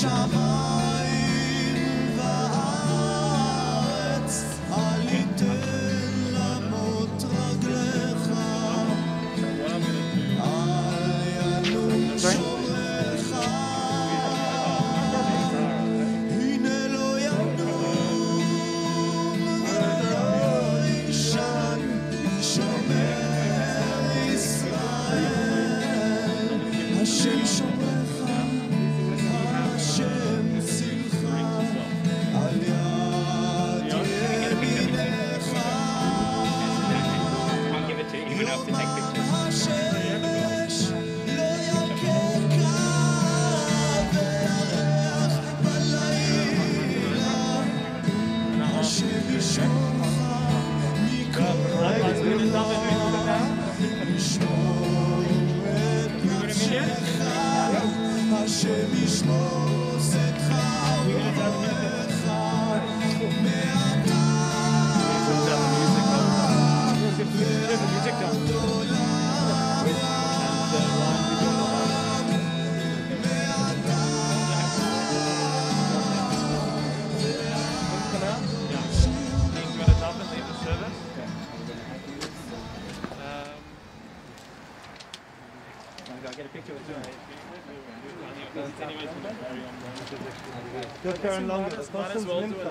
shaman. Karen Longer. Might as well do it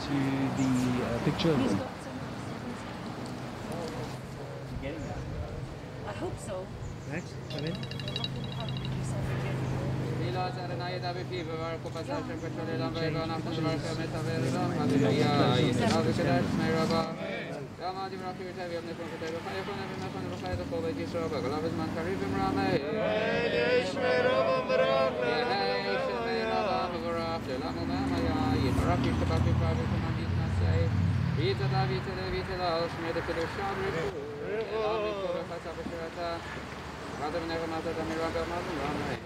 to the uh, picture. He's got some. I hope so. Next, come in. Yeah. Vitala, vitala, vitala, Alshmeda Kedoshadri, Elami Kodakata Bashirata, Radha Vinayamata Damirabha Madhu Ramai.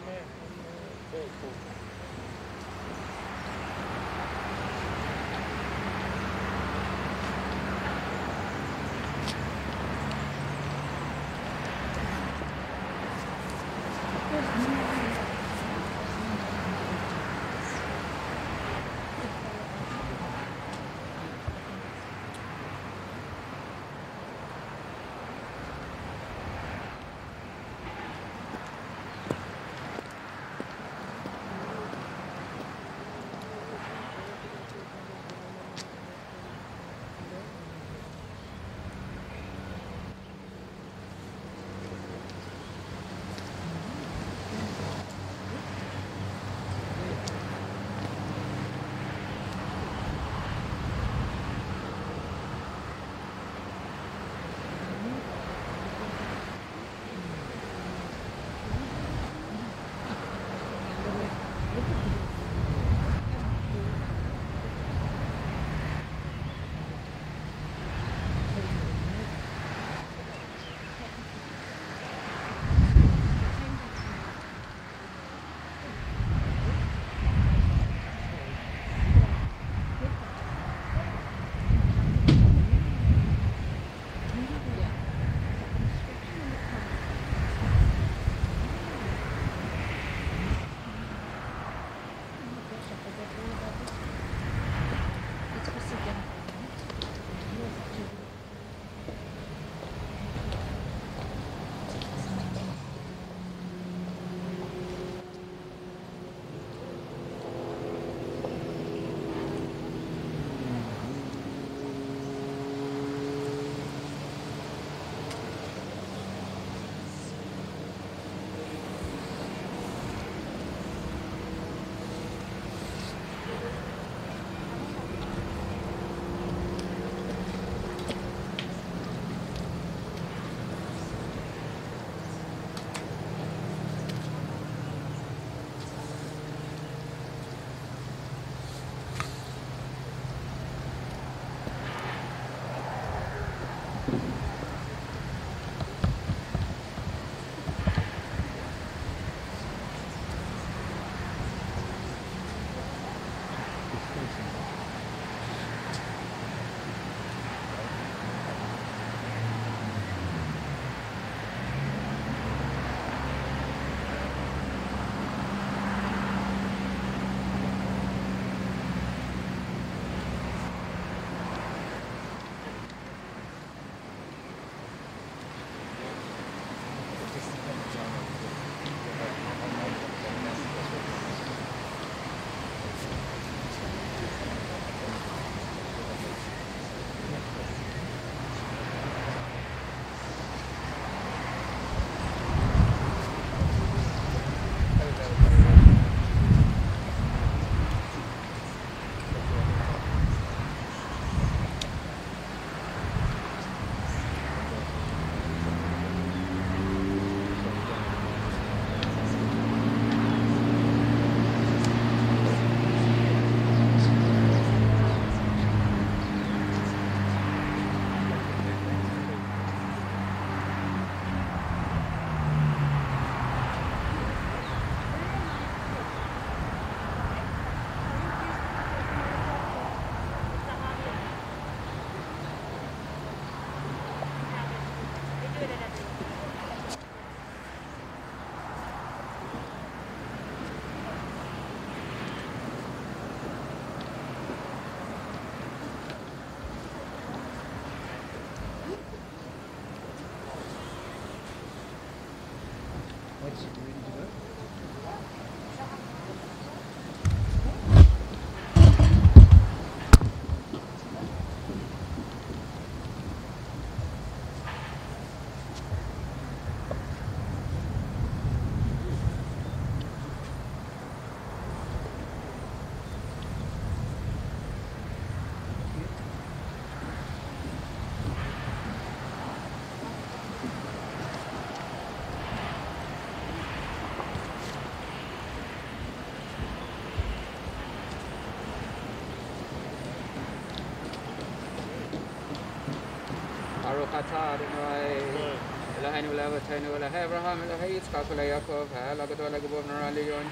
Qatar, Elohim, Elohim, Elohim, Abraham, Elohim, Yitzchak, Elohim, Yaakov, Elohim, Elohim, Elohim, Elohim, Elohim,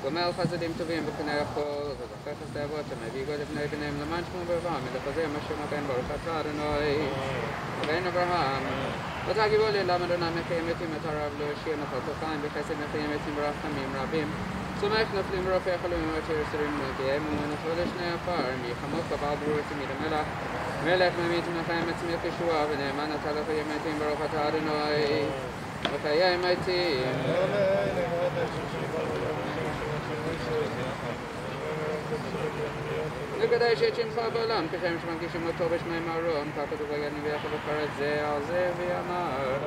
Gomel Chasadim Tovim, Bukhanei Yaakov, Elohim, Elohim, Elohim, Elohim, Elohim, Elohim, Elohim, Elohim, Elohim, Elohim, Elohim, Elohim, Elohim, Elohim, Elohim, Elohim, Elohim, Elohim, Elohim, but I give all Rabim. So my Knuflim Rafa Halim Materis Rim, the Emu and the מלך ממיתים לחיים מצמיח ישועה ונאמן אתה לחיי מתים ברוך אתה אדוני וחיי מתים לקדש את שמך בעולם, כשם שמרגישים אותו בשמי מרום, כך כתוב ביד נביאך ופרט זה על זה ויאמר.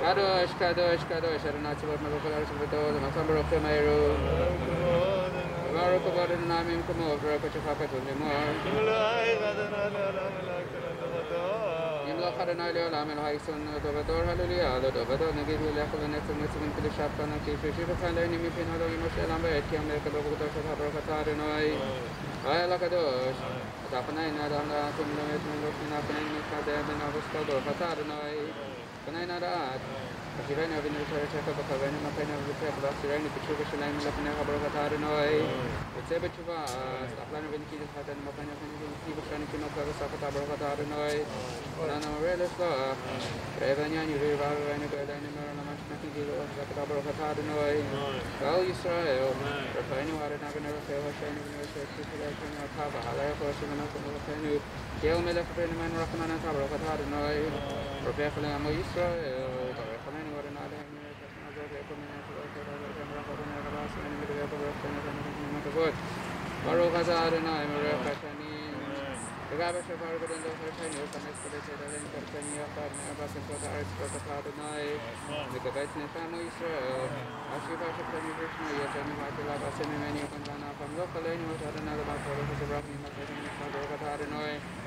קדוש, קדוש, קדוש, אדוני צבאות מלך כל הארץ ובתור, למסע ברוך מהרו. بارك وبارنا منكم وبركة شفاقة الجمال إن أخرنا إلى عالم الحيث دبدور هلليا دبدور نجيب إلى كل نفس من كل شابة نكيف شيء فخان لين يمين هذا يمشي لام بيتي أم لك دبوك تشوف بركة تارنوي أي لك دوش أتاقنا إن هذا لا تملمت من لكنا فين نكاد بنا بسكدور فتارنوي فنين رات කසිරණ අභිනේෂයක බකවැනි මකන විපේ බස්රණ පිටුක ශලයිම ලපන හබර කතාරනෝයි එතේ බචුවා අපලන වෙන කීද හතන මකන වෙන කීද ශණ කිනෝ කව සකත බර කතාරනෝයි නන වෙලස ප්‍රේවණ්‍යන් යුරේ වාර වෙන කඩන මර නමස්න කීද සකත බර කතාරනෝයි ගල් ඉස්රායල් ප්‍රේවණ්‍ය වාර නගන සේව ශණ වෙන සේක්ෂි ශලයිම කව බහලය කොෂමන කොමකන යෝ මෙලක ප්‍රේමන් රක්මන කබර කතාරනෝයි ප්‍රපේකලම ඉස්රායල් 것 바로 가자 아르나 에메르 갈타니 Rabbi Shavar Gadanda Hartani, Okanes Kadetadin Kartani, Akarna Abbasin Kota Arts Kota Kadunai, the Gabat Nefano Israel, Ashiva Shapani Krishna, Yatani Matila Basin, Menu Kandana, Pamlokalani, Watarana, the Bakoro, the Rahim, Matadani, Kador Katarinoi,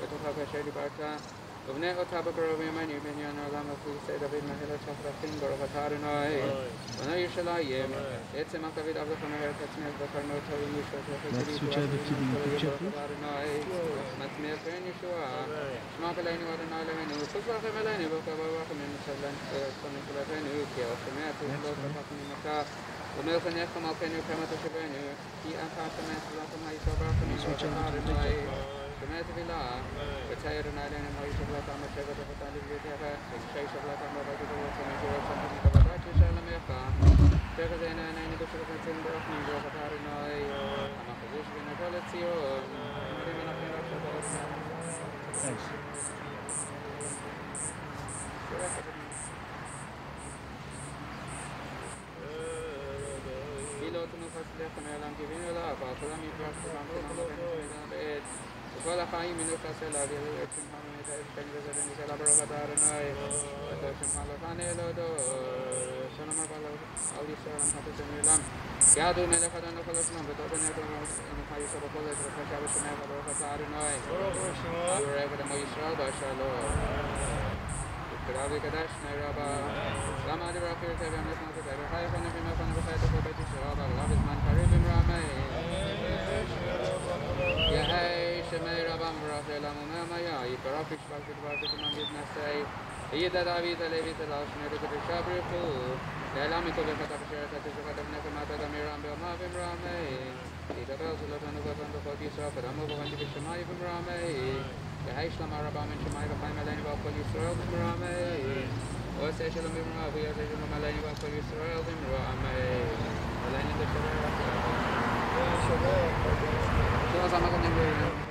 ותוכל כאשר דיברת ובני אותה בקרוב ימינו בעניין העולם ופליסי דוד מהלת שפרחים ברוך אתה אדוני בנו ירושלים עצם אך דוד עבדך מהר תצמיח וקרנו אותו ומישהו Let's switch over to the picture, please. מצמיח בן ישועה שמע אלינו אדוני אלוהינו חוץ ברחם אלינו ברכה ברחמים ושלן נפלתנו כי על שומע תפילות וחפים ממך ומלך הנך מלכנו כמה תושבנו כי אתה שמח לכם הישר ברחמים العناية بالله وتاير علينا ما يشغل طعم الشجرة فتعليم بيتها الشيء شغل طعم الرجل والسماء والسماء تبرعت إن شاء الله ما يقع تاخذ هنا أنا عندي بشرة سن برحمة جوه فتعرنا أنا خذوش بنا كل سيوم مريم أنا خير أشهد Thanks. Gadu nella cadana con la snamba, dopo ne abbiamo un paio sopra quello che facciamo su me, vado a passare noi. Allora, ecco da Moisra, lascia loro. Grazie, Kadash, Nairaba. Samadi Rakir, Tavian, Nasnata, Hai, Hanabima, رافع الأمومة ميايك رب اشفق تبارك من بإذن السيف إيد داويد ليبيت الأشمير بالشاب رفوف لإعلامك بفتح شركة شفت ابنك ما تدميرا بما بمرامي إذا بأصلة نقطة تقول يسرا فدمه بغنج بالشماء بمرامي لهيش لما ربع من شماء بخيم لين بأقول يسرا بمرامي وسيشل بمرامي ويسيشل ملين بأقول يسرا بمرامي ولين تشرا شباب شو أصلا ما كنت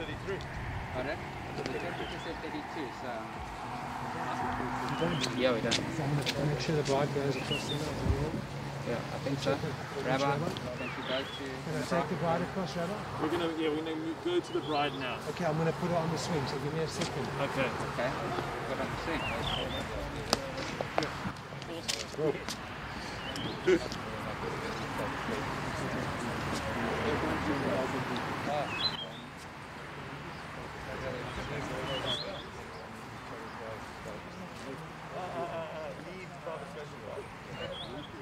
33. Alright. So the chapter is at 32, so... Yeah, we done. Make sure the bride goes across the mountain. Yeah, I think so. Rabbi, can you go to... Can I take the bride across, Rabbi? We're gonna yeah we're gonna go to the bride now. Okay, I'm going to put it on the swing, so give me a second. Okay. Okay. Put on the swing. Robert, Sanasi,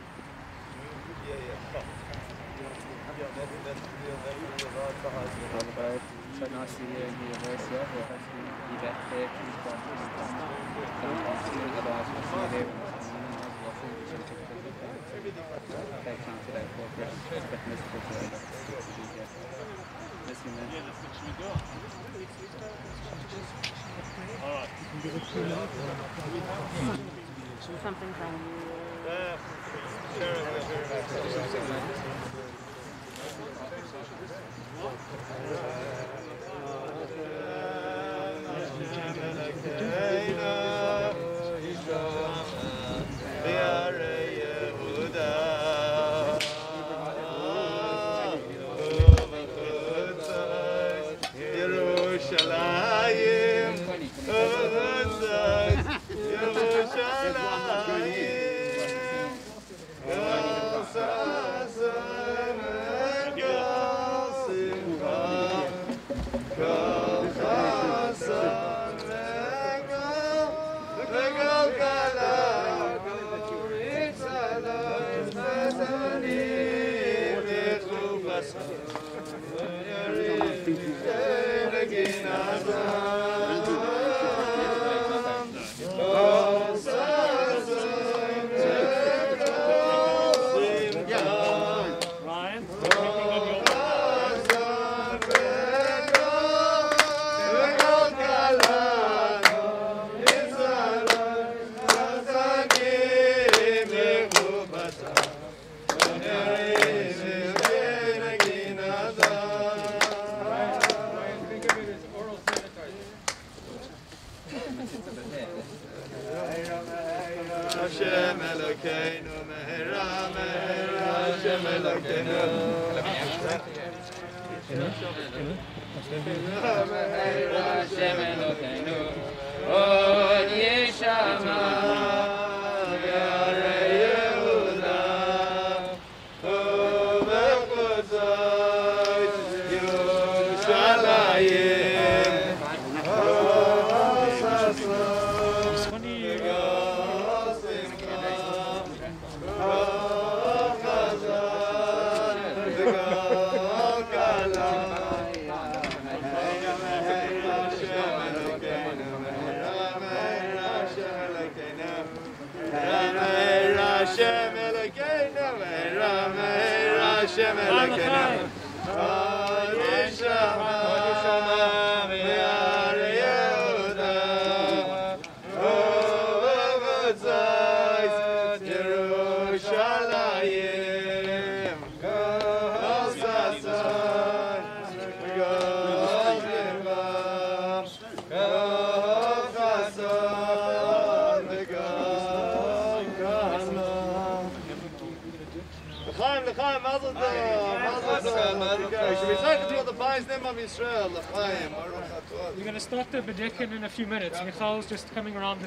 Universia, Rohasi, Ibette, Take time today for Christmas, but miss it today. Miss you, man. Yeah, that's literally gone. All right. Something from Uh, لك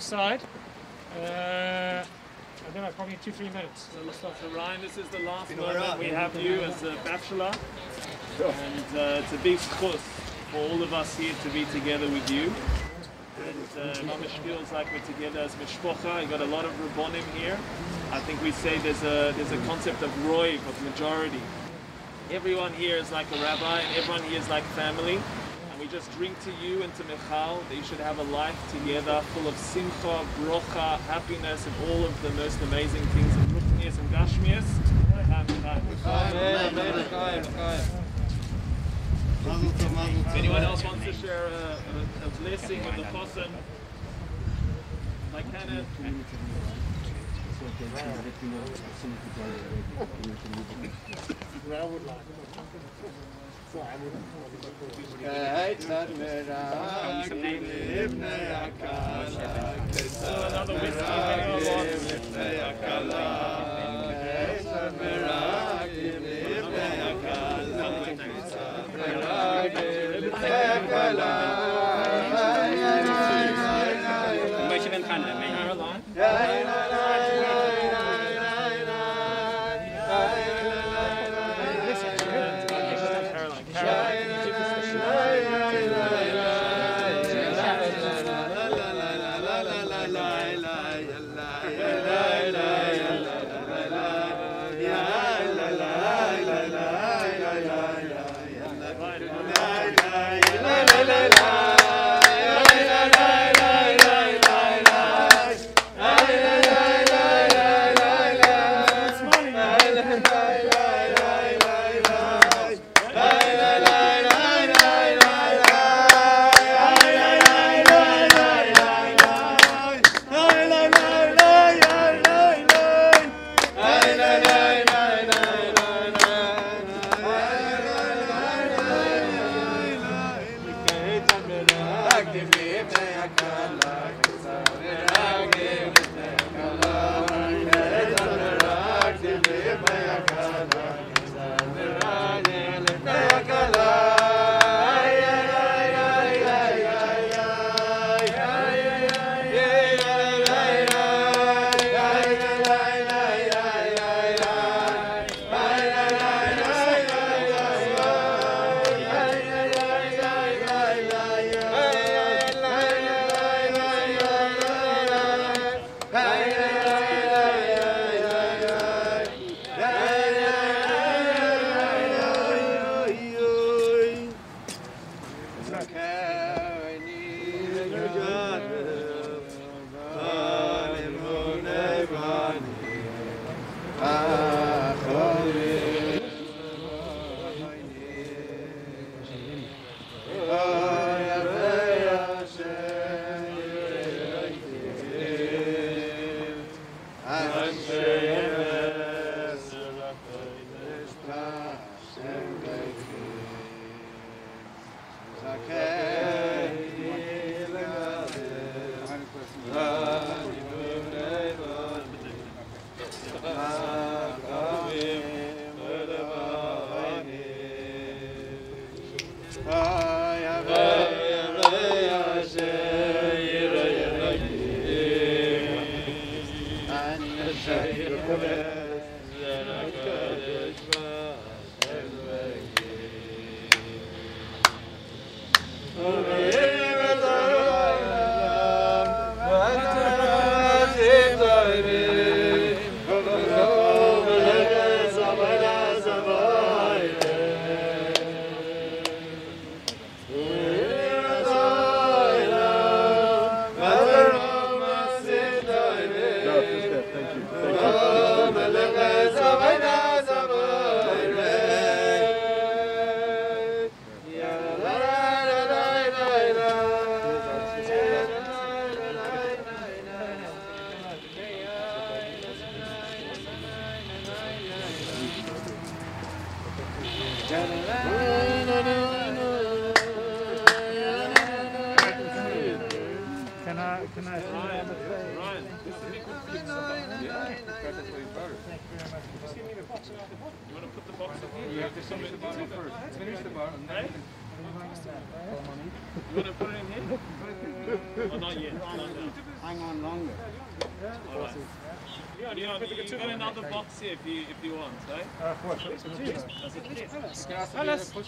the side. Uh, I don't know, probably two, three minutes. So, so Ryan, this is the last moment we have you as a bachelor. And uh, it's a big zchus for all of us here to be together with you. And uh, Mamish feels like we're together as mishpocha. You got a lot of rabbonim here. I think we say there's a there's a concept of roiv, of majority. Everyone here is like a rabbi, and everyone here is like family. And we just drink to you and to Michal that you should have a life together full of simcha, brocha, happiness, and all of the most amazing things in ruchnias and gashmias. If anyone else wants to share a, a, a blessing with the chassan, like Hannah. Another whiskey,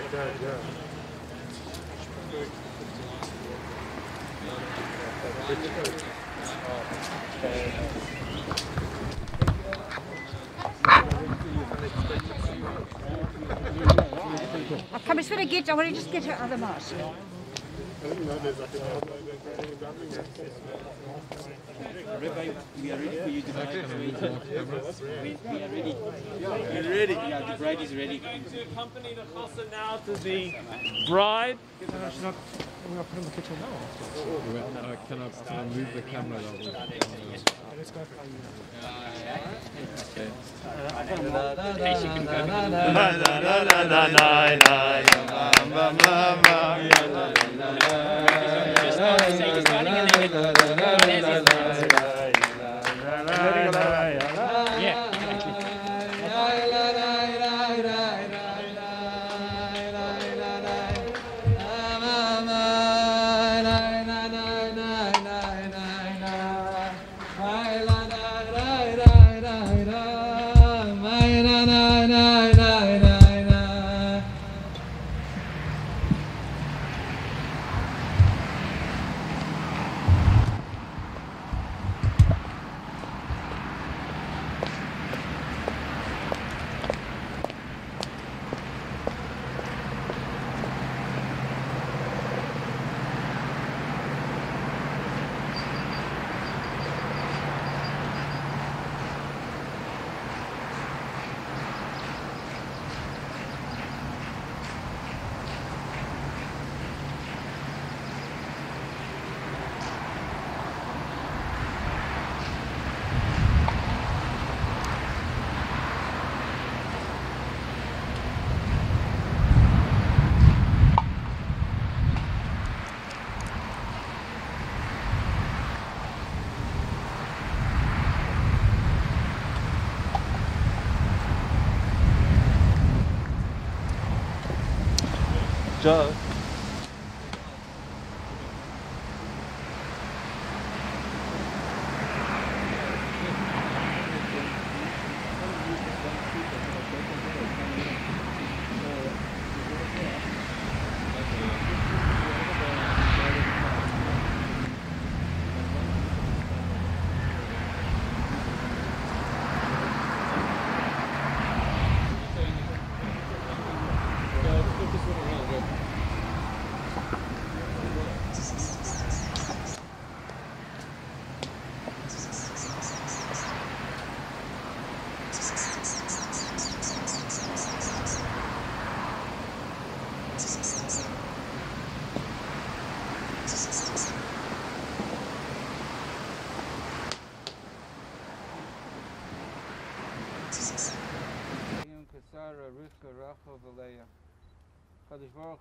it does, yeah. Kom eens weer een keertje, hoor je just get her other mask. Rabbi, we are ready for you to buy the We, we are ready. You ready? Yeah, the bride is ready. We're going to accompany the chassan now to the bride. We are Uh, can I, can I cannot move the camera level? Joe.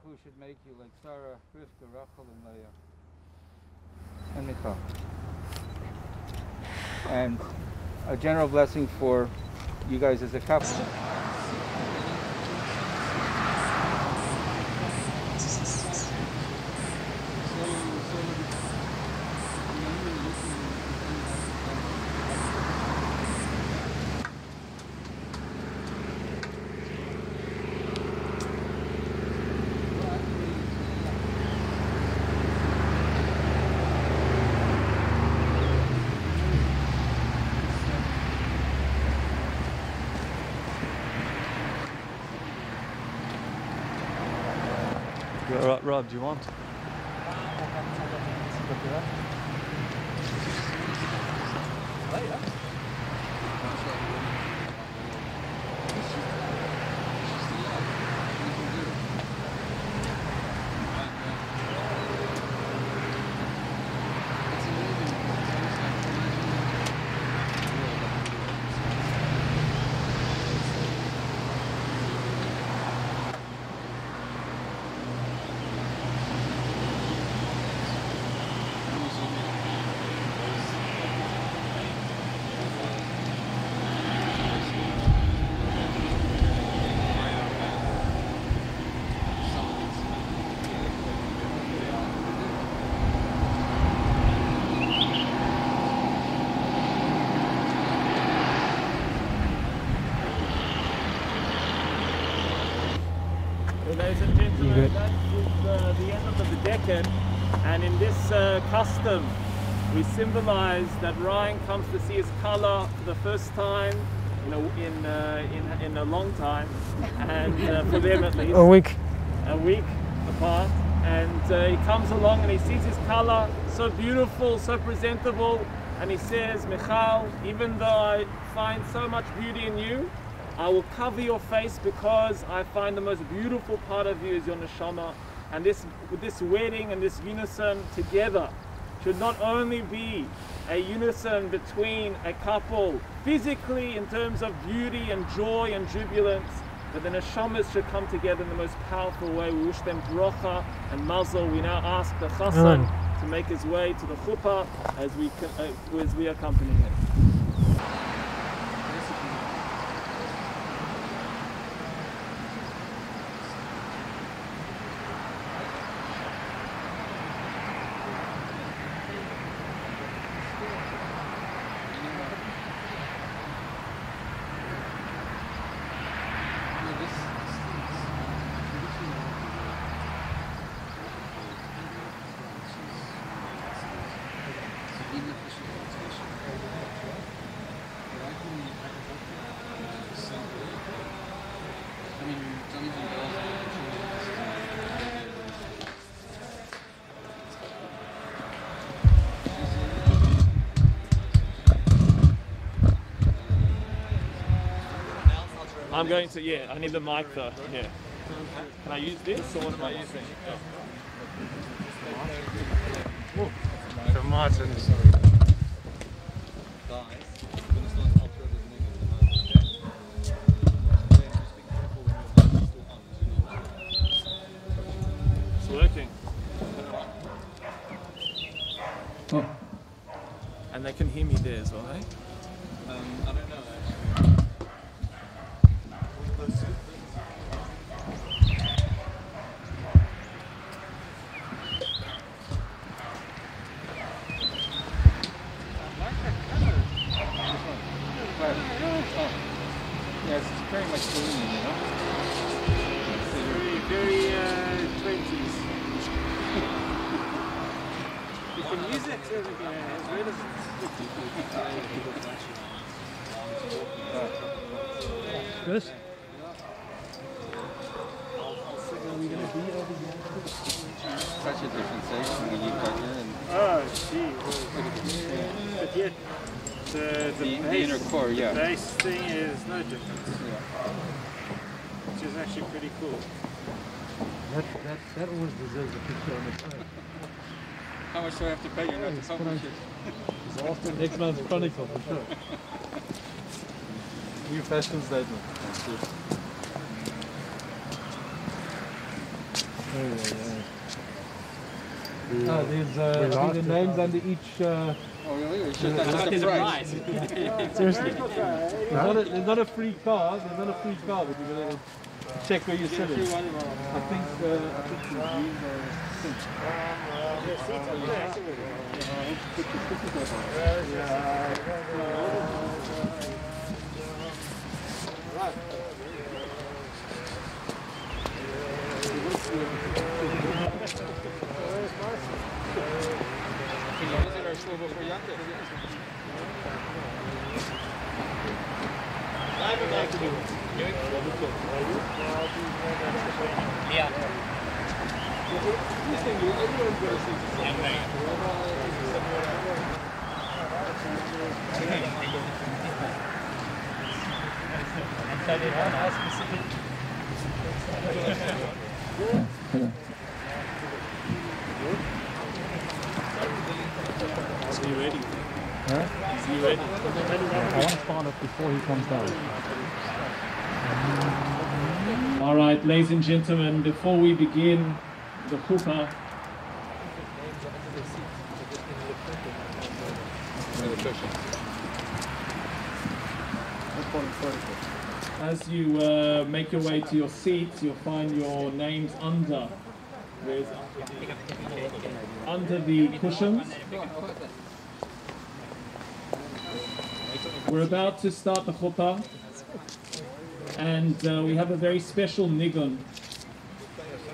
Hu should make you like Sarah, Rivka, Rachel, and Leah. And Michal. And a general blessing for you guys as a couple. Rob, do you want? uh, that is uh, the end of the decade, and in this uh, custom, we symbolize that Ryan comes to see his Kala for the first time in a, in, uh, in, in a long time, and uh, for them at least, A week. a week apart. And uh, he comes along and he sees his Kala so beautiful, so presentable, and he says, Michal, even though I find so much beauty in you, I will cover your face because I find the most beautiful part of you is your neshama. And this, this wedding and this unison together should not only be a unison between a couple physically in terms of beauty and joy and jubilance, but the neshamas should come together in the most powerful way. We wish them bracha and mazel. We now ask the chassan to make his way to the chuppah as we, uh, as we accompany him. I'm going to, yeah, I need the mic though, yeah. Can I use this or what am I using? The Martins. It's working. And they can hear me there as well, eh? I don't know actually. Yes, it's very much balloon, you know. Very, very uh, 20s. you can use it as, uh, as relevance. Chris? Such a different section when you got here and Oh, gee. But yet, the, the, the, the base, inner core, yeah. base thing is no different, yeah. which is actually pretty cool. That, that, that always deserves a picture on its own. How much do I have to pay you not to publish it? It's after next month's Chronicle for sure. New fashion statement. Ah, there's, uh, I think the names under each. Uh, Oh, really? We should have just the price. seriously. There's not, a, there's not a free car. There's not a free car, but you're gonna check where you're sitting. I think. Uh, I think you to start it before he comes down. All right, ladies and gentlemen, before we begin the chuppah, as you uh, make your way to your seats, you'll find your names under. Under the cushions. We're about to start the chuppah, and uh, we have a very special nigun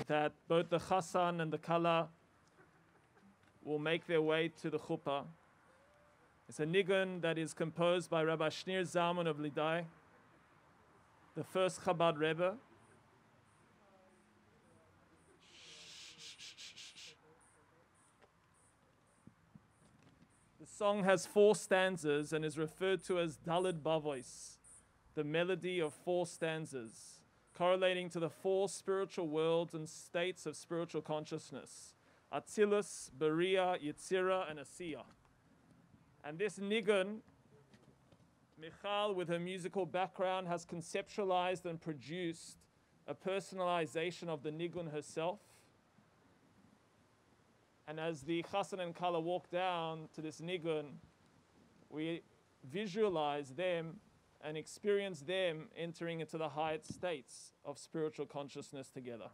that both the Chassan and the Kala will make their way to the chuppah. It's a nigun that is composed by Rabbi Shneur Zalman of Liadi, the first Chabad Rebbe. The song has four stanzas and is referred to as Dalid Bavois, the melody of four stanzas, correlating to the four spiritual worlds and states of spiritual consciousness Atzilus, Beria, Yitzira, and Asiya. And this nigun, Michal, with her musical background, has conceptualized and produced a personalization of the nigun herself. And as the Chassan and Kala walk down to this nigun, we visualize them and experience them entering into the highest states of spiritual consciousness together.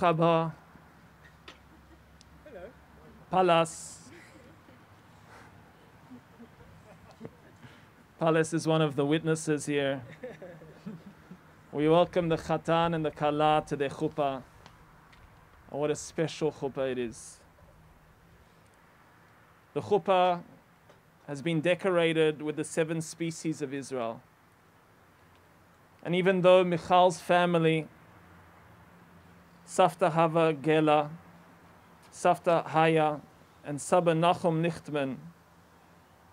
Baruch haba. Palas. Palas is one of the witnesses here. We welcome the Khatan and the Kala to the chuppah. And what a special chuppah it is. The chuppah has been decorated with the seven species of Israel. And even though Michal's family Safta Hava Gela, Safta Haya, and Saba Nachum Nichtman,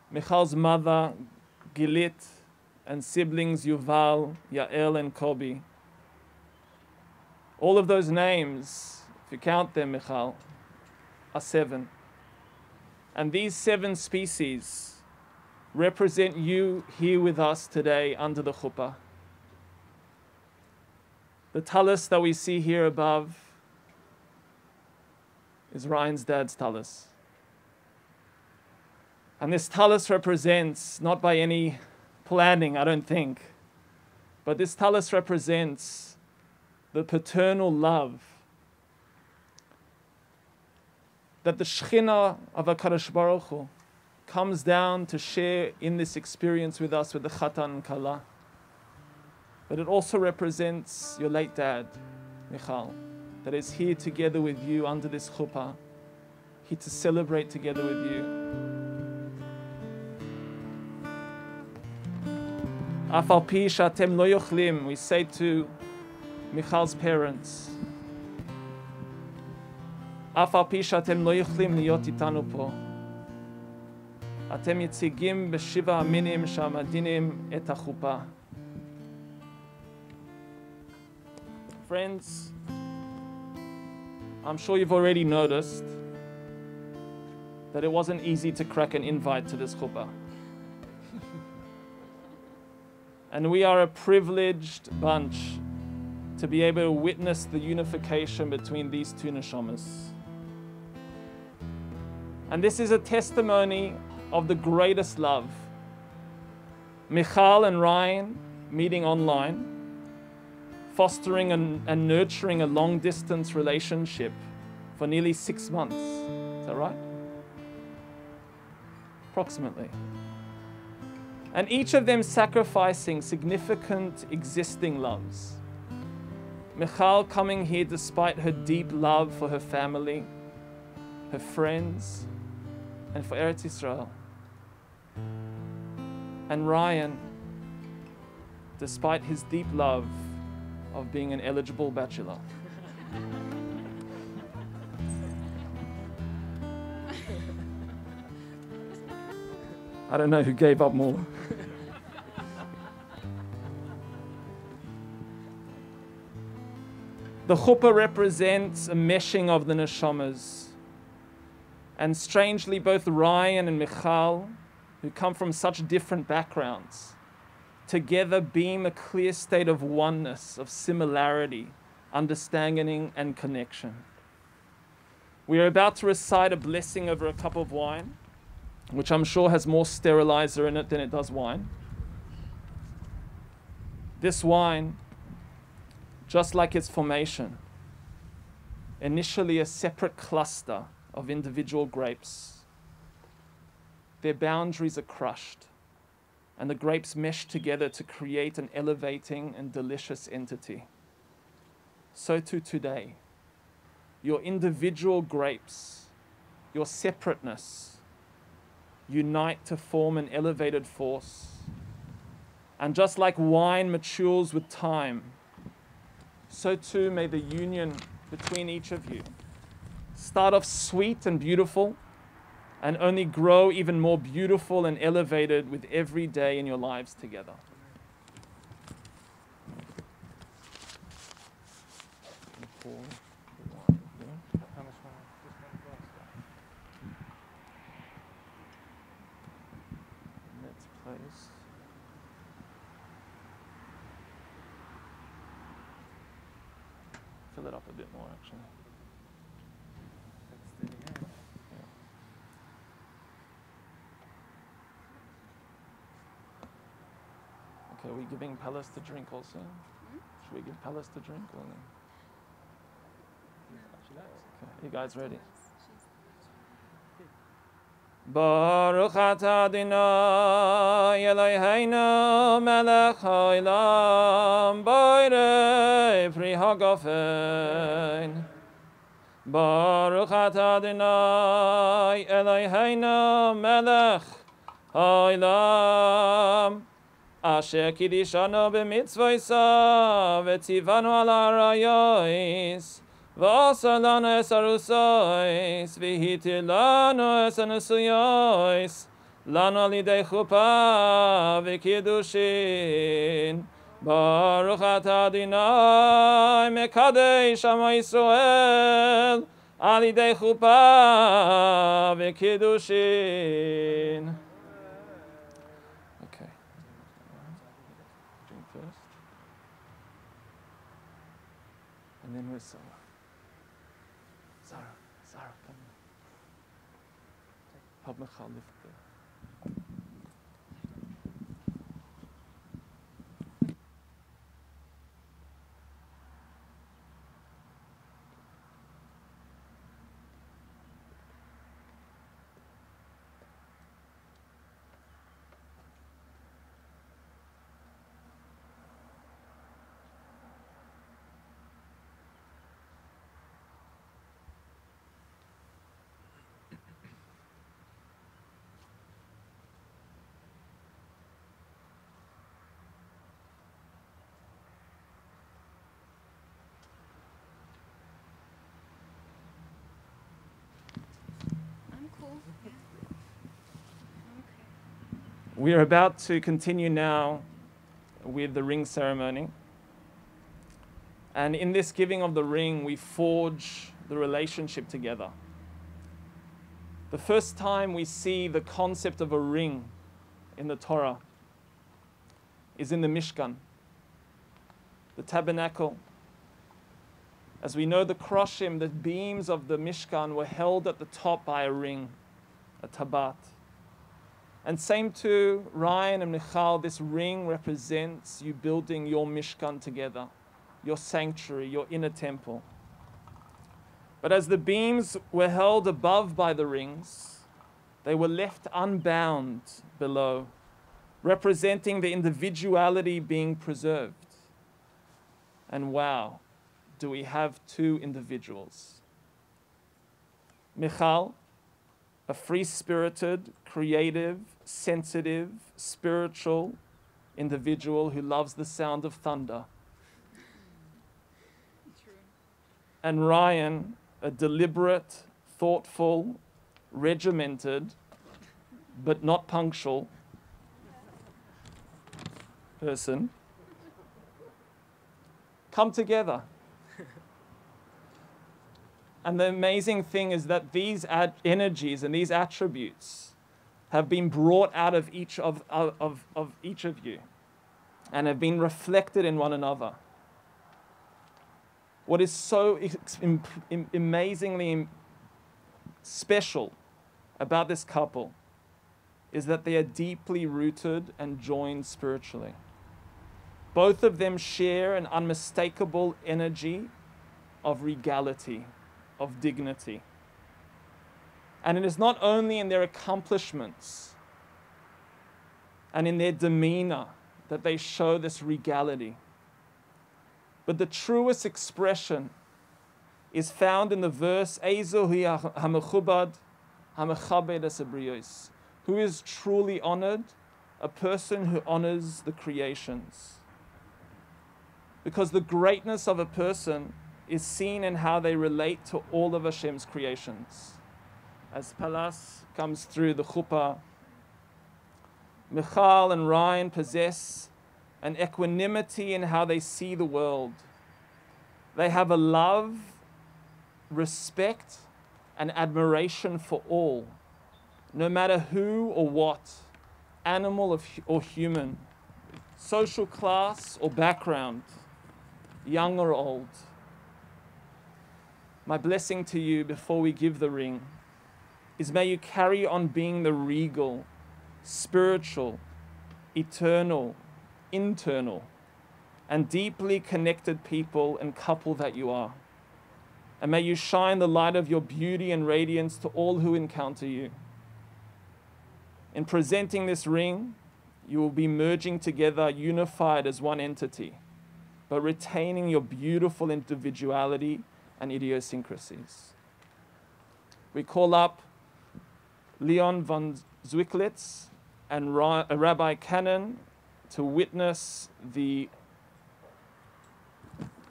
Michal's mother Gilit, and siblings Yuval, Yael, and Kobi. All of those names, if you count them, Michal, are seven. And these seven species represent you here with us today under the chuppah. The tallis that we see here above is Ryan's dad's tallis. And this tallis represents, not by any planning, I don't think, but this tallis represents the paternal love that the Shekhinah of HaKadosh Baruch Hu comes down to share in this experience with us with the Chatan Kala but it also represents your late dad, Michal, that is here together with you under this chuppah, here to celebrate together with you. Afal pi shatem lo yochlim, we say to Michal's parents, Afal pi shatem lo yochlim להיות איתנו פה. אתם יציגים בשבע המינים שהמדינים את החופה. Friends, I'm sure you've already noticed that it wasn't easy to crack an invite to this chuppah. and we are a privileged bunch to be able to witness the unification between these two neshamas. And this is a testimony of the greatest love. Michal and Ryan meeting online fostering and, and nurturing a long distance relationship for nearly six months. Is that right? Approximately. And each of them sacrificing significant existing loves. Michal coming here despite her deep love for her family, her friends, and for Eretz Israel. And Ryan, despite his deep love of being an eligible bachelor. I don't know who gave up more. the chuppah represents a meshing of the neshamas. And strangely, both Ryan and Michal, who come from such different backgrounds, together beam a clear state of oneness, of similarity, understanding, and connection. We are about to recite a blessing over a cup of wine, which I'm sure has more sterilizer in it than it does wine. This wine, just like its formation, initially a separate cluster of individual grapes, their boundaries are crushed and the grapes mesh together to create an elevating and delicious entity. So too today, your individual grapes, your separateness, unite to form an elevated force. And just like wine matures with time, so too may the union between each of you start off sweet and beautiful and only grow even more beautiful and elevated with every day in your lives together. Let's place. Fill it up a bit more, actually. Yeah. Okay, are we giving Palas to drink also? Hmm? Should we give Palas to drink or no? Okay, you guys ready? Baruch atah Adonai Eloheinu melech haolam boirei pri hagafein. Baruch atah Adonai Eloheinu melech haolam asher kidishanu b'mitzvoisav v'tzivanu al ha'arayos ועשה לנו את הרוסויס, והיטיל לנו את הנשויוס, לנו על ידי חופה וקידושין. ברוך אתה אדוני מקדש עמו ישראל, על ידי חופה וקידושין. We are about to continue now with the ring ceremony. And in this giving of the ring, we forge the relationship together. The first time we see the concept of a ring in the Torah is in the Mishkan, the tabernacle. As we know, the kroshim, the beams of the Mishkan, were held at the top by a ring, a tabat. And same to Ryan and Michal, this ring represents you building your Mishkan together, your sanctuary, your inner temple. But as the beams were held above by the rings, they were left unbound below, representing the individuality being preserved. And wow, do we have two individuals? Michal, a free spirited, creative, sensitive, spiritual individual who loves the sound of thunder. And Ryan, a deliberate, thoughtful, regimented, but not punctual person, come together. And the amazing thing is that these ad- energies and these attributes have been brought out of each of, of, of, each of you and have been reflected in one another. What is so amazingly special about this couple is that they are deeply rooted and joined spiritually. Both of them share an unmistakable energy of regality, of dignity. And it is not only in their accomplishments and in their demeanor that they show this regality, but the truest expression is found in the verse Ezo hu hamechubad hamechabed es habriyos." who is truly honored, a person who honors the creations. Because the greatness of a person is seen in how they relate to all of Hashem's creations. As Palas comes through the chuppah, Michal and Ryan possess an equanimity in how they see the world. They have a love, respect, and admiration for all, no matter who or what, animal or human, social class or background, young or old. My blessing to you before we give the ring is may you carry on being the regal, spiritual, eternal, internal, and deeply connected people and couple that you are. And may you shine the light of your beauty and radiance to all who encounter you. In presenting this ring, you will be merging together, unified as one entity, but retaining your beautiful individuality and idiosyncrasies. We call up Leon von Zwicklitz and Ra- uh, Rabbi Cannon to witness the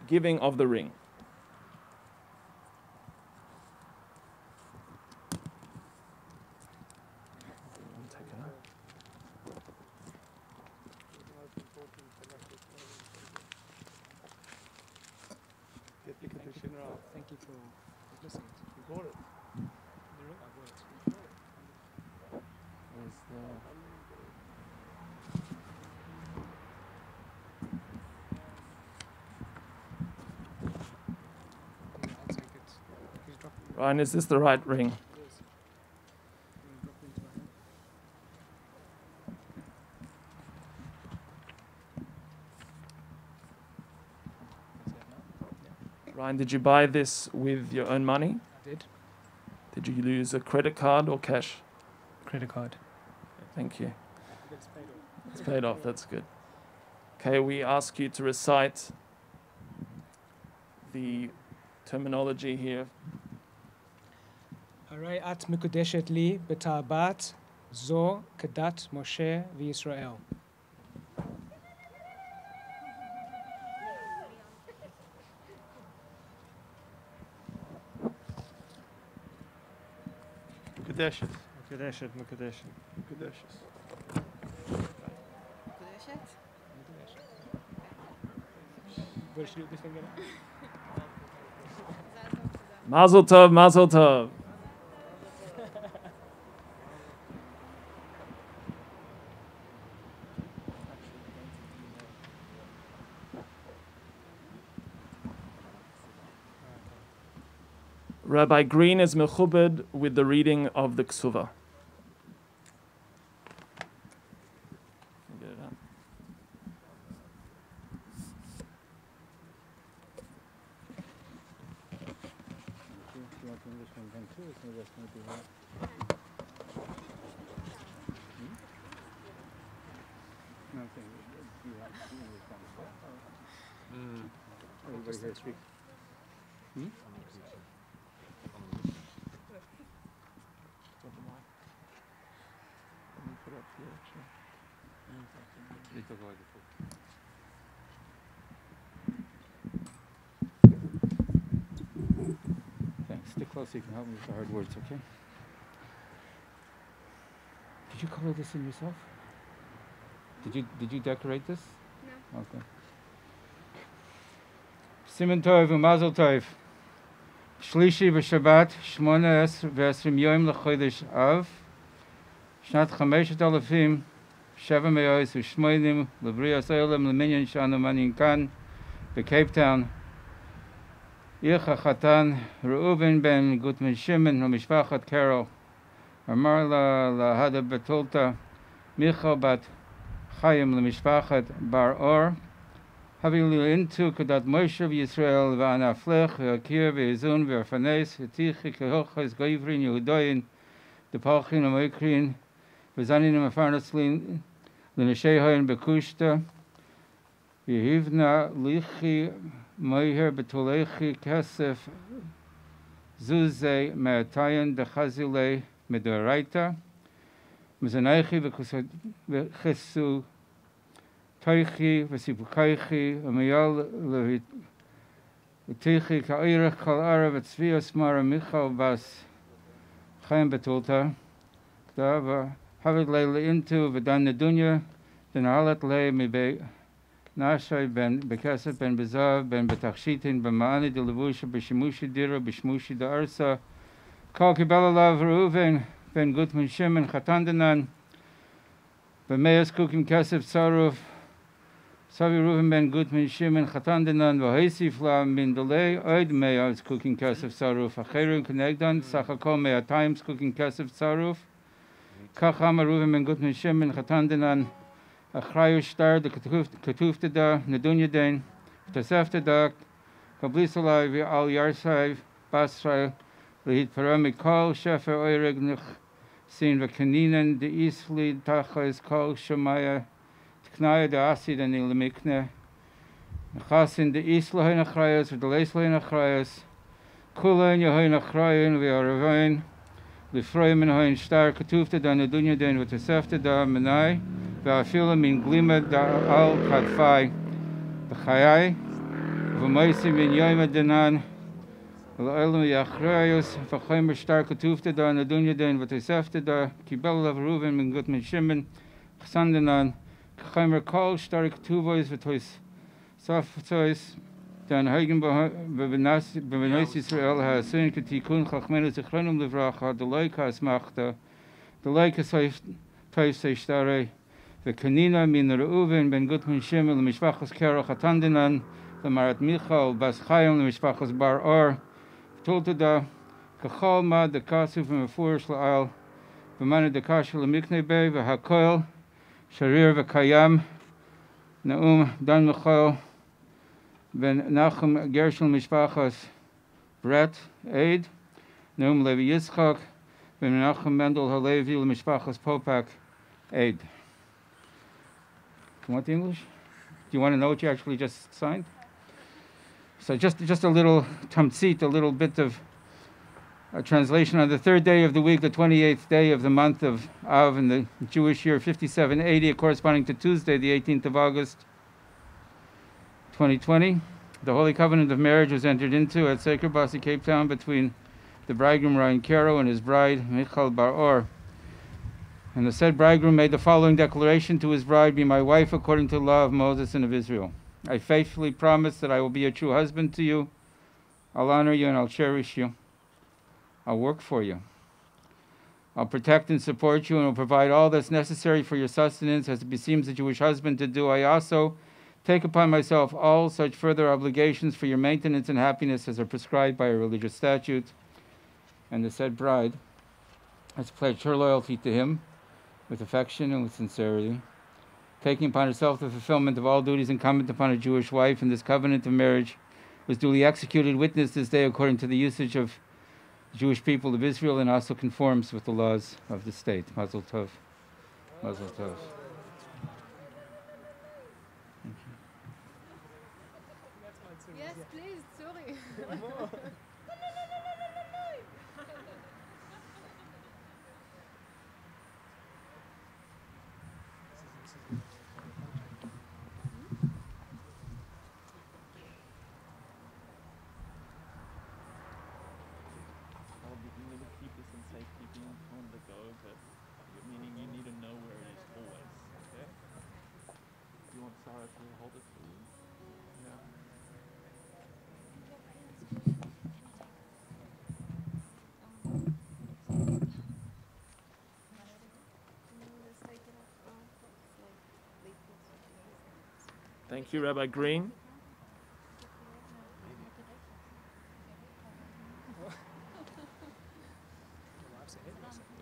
giving of the ring. Thank you for listening. You bought it. There's the- I'll take it. Please Ryan, is this the right ring? It is. Can you drop it into my hand? Is that now? Ryan, did you buy this with your own money? I did. Did you use a credit card or cash? Credit card. Thank you. It's paid off. It's paid off, that's good. Okay, we ask you to recite the terminology here. את מקודשת לי בתאבת זו כדת משה וישראל. מקודשת. מקודשת, מקודשת. מקודשת. מקודשת? מזל טוב, מזל טוב. Rabbi Green is mechubed with the reading of the ksuva. Get it out. You want English one then too, so that's going to be hard. Hmm? No, I'm saying, do you have the English one as well? or- Everybody here speaks. Hmm? Let me put up here, actually. Thanks. Stick close so you can help me with the hard words, okay? Did you color this in yourself? Did you did you decorate this? No. Okay. Siman Tov u'Mazel Tov. Shlishi v'Shabbat shmona es v'esrim yom l'chodesh av. Shnat chameshet alafim sheva me'os u'shmoinim l'brias olam l'minyan shanu manin kan b'Cape Town. איך החתן ראובן בן גוטמן שמן ומשפחת קרל אמר לה להדה בתולתא מיכל בת חיים למשפחת בר אור הבילו אינטו כדת מוישה וישראל וענפלך והכיר ואיזון ואפנס ותיכי כהוכס גברין יהודוין דפלחין ומקרין וזנין ומפרנס לנשי הוין בקושטה ויהיבנה ליכי מהר בתולכי כסף זוזי מעטיין דחזילי מדאורייתא, מזנכי וכסו תויכי וסיפוקייכי ומייל ותיכי כערך כל ערב וצבי אסמר מיכל בס חיים בתולתא, כתב עבד ליה לאינטו ודן נדוניה דנהלת ליה מבית נשוי בין בכסף בין בזהב בין בתכשיטין במעני דלבושה בשימושי דירה בשימושי דארסה. כל קיבל עליו ראובן בן גוטמן שמן חתן דנן. במאה זקוק עם כסף צרוף סבי ראובן בן גוטמן שמן חתן דנן והוסיף לה מנדלי עוד מאה זקוקים כסף צרוף אחרים כנגדן סך הכל מאתיים זקוקים כסף צרוף כך אמר ראובן בן גוטמן שמן חתן דנן. a de catúftada na dunnedain, Tá seftaach go blisola bhí áhearsáibh basrail le híd parimi cá sin bh de íslíd tacha is Kal Shamaya, de Asid, en ile micne. Chasin de íslathe na de leislaí na chraas, Culain a hain na are Ravain, Lifroim in Hain Shtar, Ketufta da, Nedunya Den, with Tasefta da, Menai, ואפילו מן גלימה דעל כתפי בחיי ומייסי מן יום הדנן ולאלו יחריוס וחיימר שטר כתובתא דה נדוניה דין ותוספתא דה קיבל עליו ראובן מן גות dann heugen bevenos Israel ha soon ketikun chachmenu zichronum levracha de machta the kanina min reuven ben gutman shemel mishvachas kerach atandinan the marat michal bas chayim mishvachas bar or tolte da kachal ma de kasu from la'al v'manu de kashu l'mikne sharir v'kayam na'um dan michal Nachum Gershon Mishpachas Brett Aid, Num Levi Yitzchak, Ben Nachum Mendel Halevi Mishpachas Popak Aid. Do you want the English? Do you want to know what you actually just signed? So just just a little tamtzit, a little bit of a translation on the third day of the week, the 28th day of the month of Av in the Jewish year 5780, corresponding to Tuesday, the 18th of August, 2020, the Holy Covenant of Marriage was entered into at Suikerbossie, Cape Town, between the bridegroom Ryan Caro and his bride Michal Bar Or. And the said bridegroom made the following declaration to his bride Be my wife according to the law of Moses and of Israel. I faithfully promise that I will be a true husband to you. I'll honor you and I'll cherish you. I'll work for you. I'll protect and support you and will provide all that's necessary for your sustenance as it beseems a Jewish husband to do. I also take upon myself all such further obligations for your maintenance and happiness as are prescribed by a religious statute. And the said bride has pledged her loyalty to him with affection and with sincerity, taking upon herself the fulfillment of all duties incumbent upon a Jewish wife, and this covenant of marriage was duly executed, witnessed this day according to the usage of the Jewish people of Israel, and also conforms with the laws of the state. Mazel tov. Mazel tov. Yes, please, sorry. I'll be going to keep this in safekeeping on the go, but meaning you need to know where it is always. Okay. You want Sarah to hold it for you? Yeah. Thank you, Rabbi Green.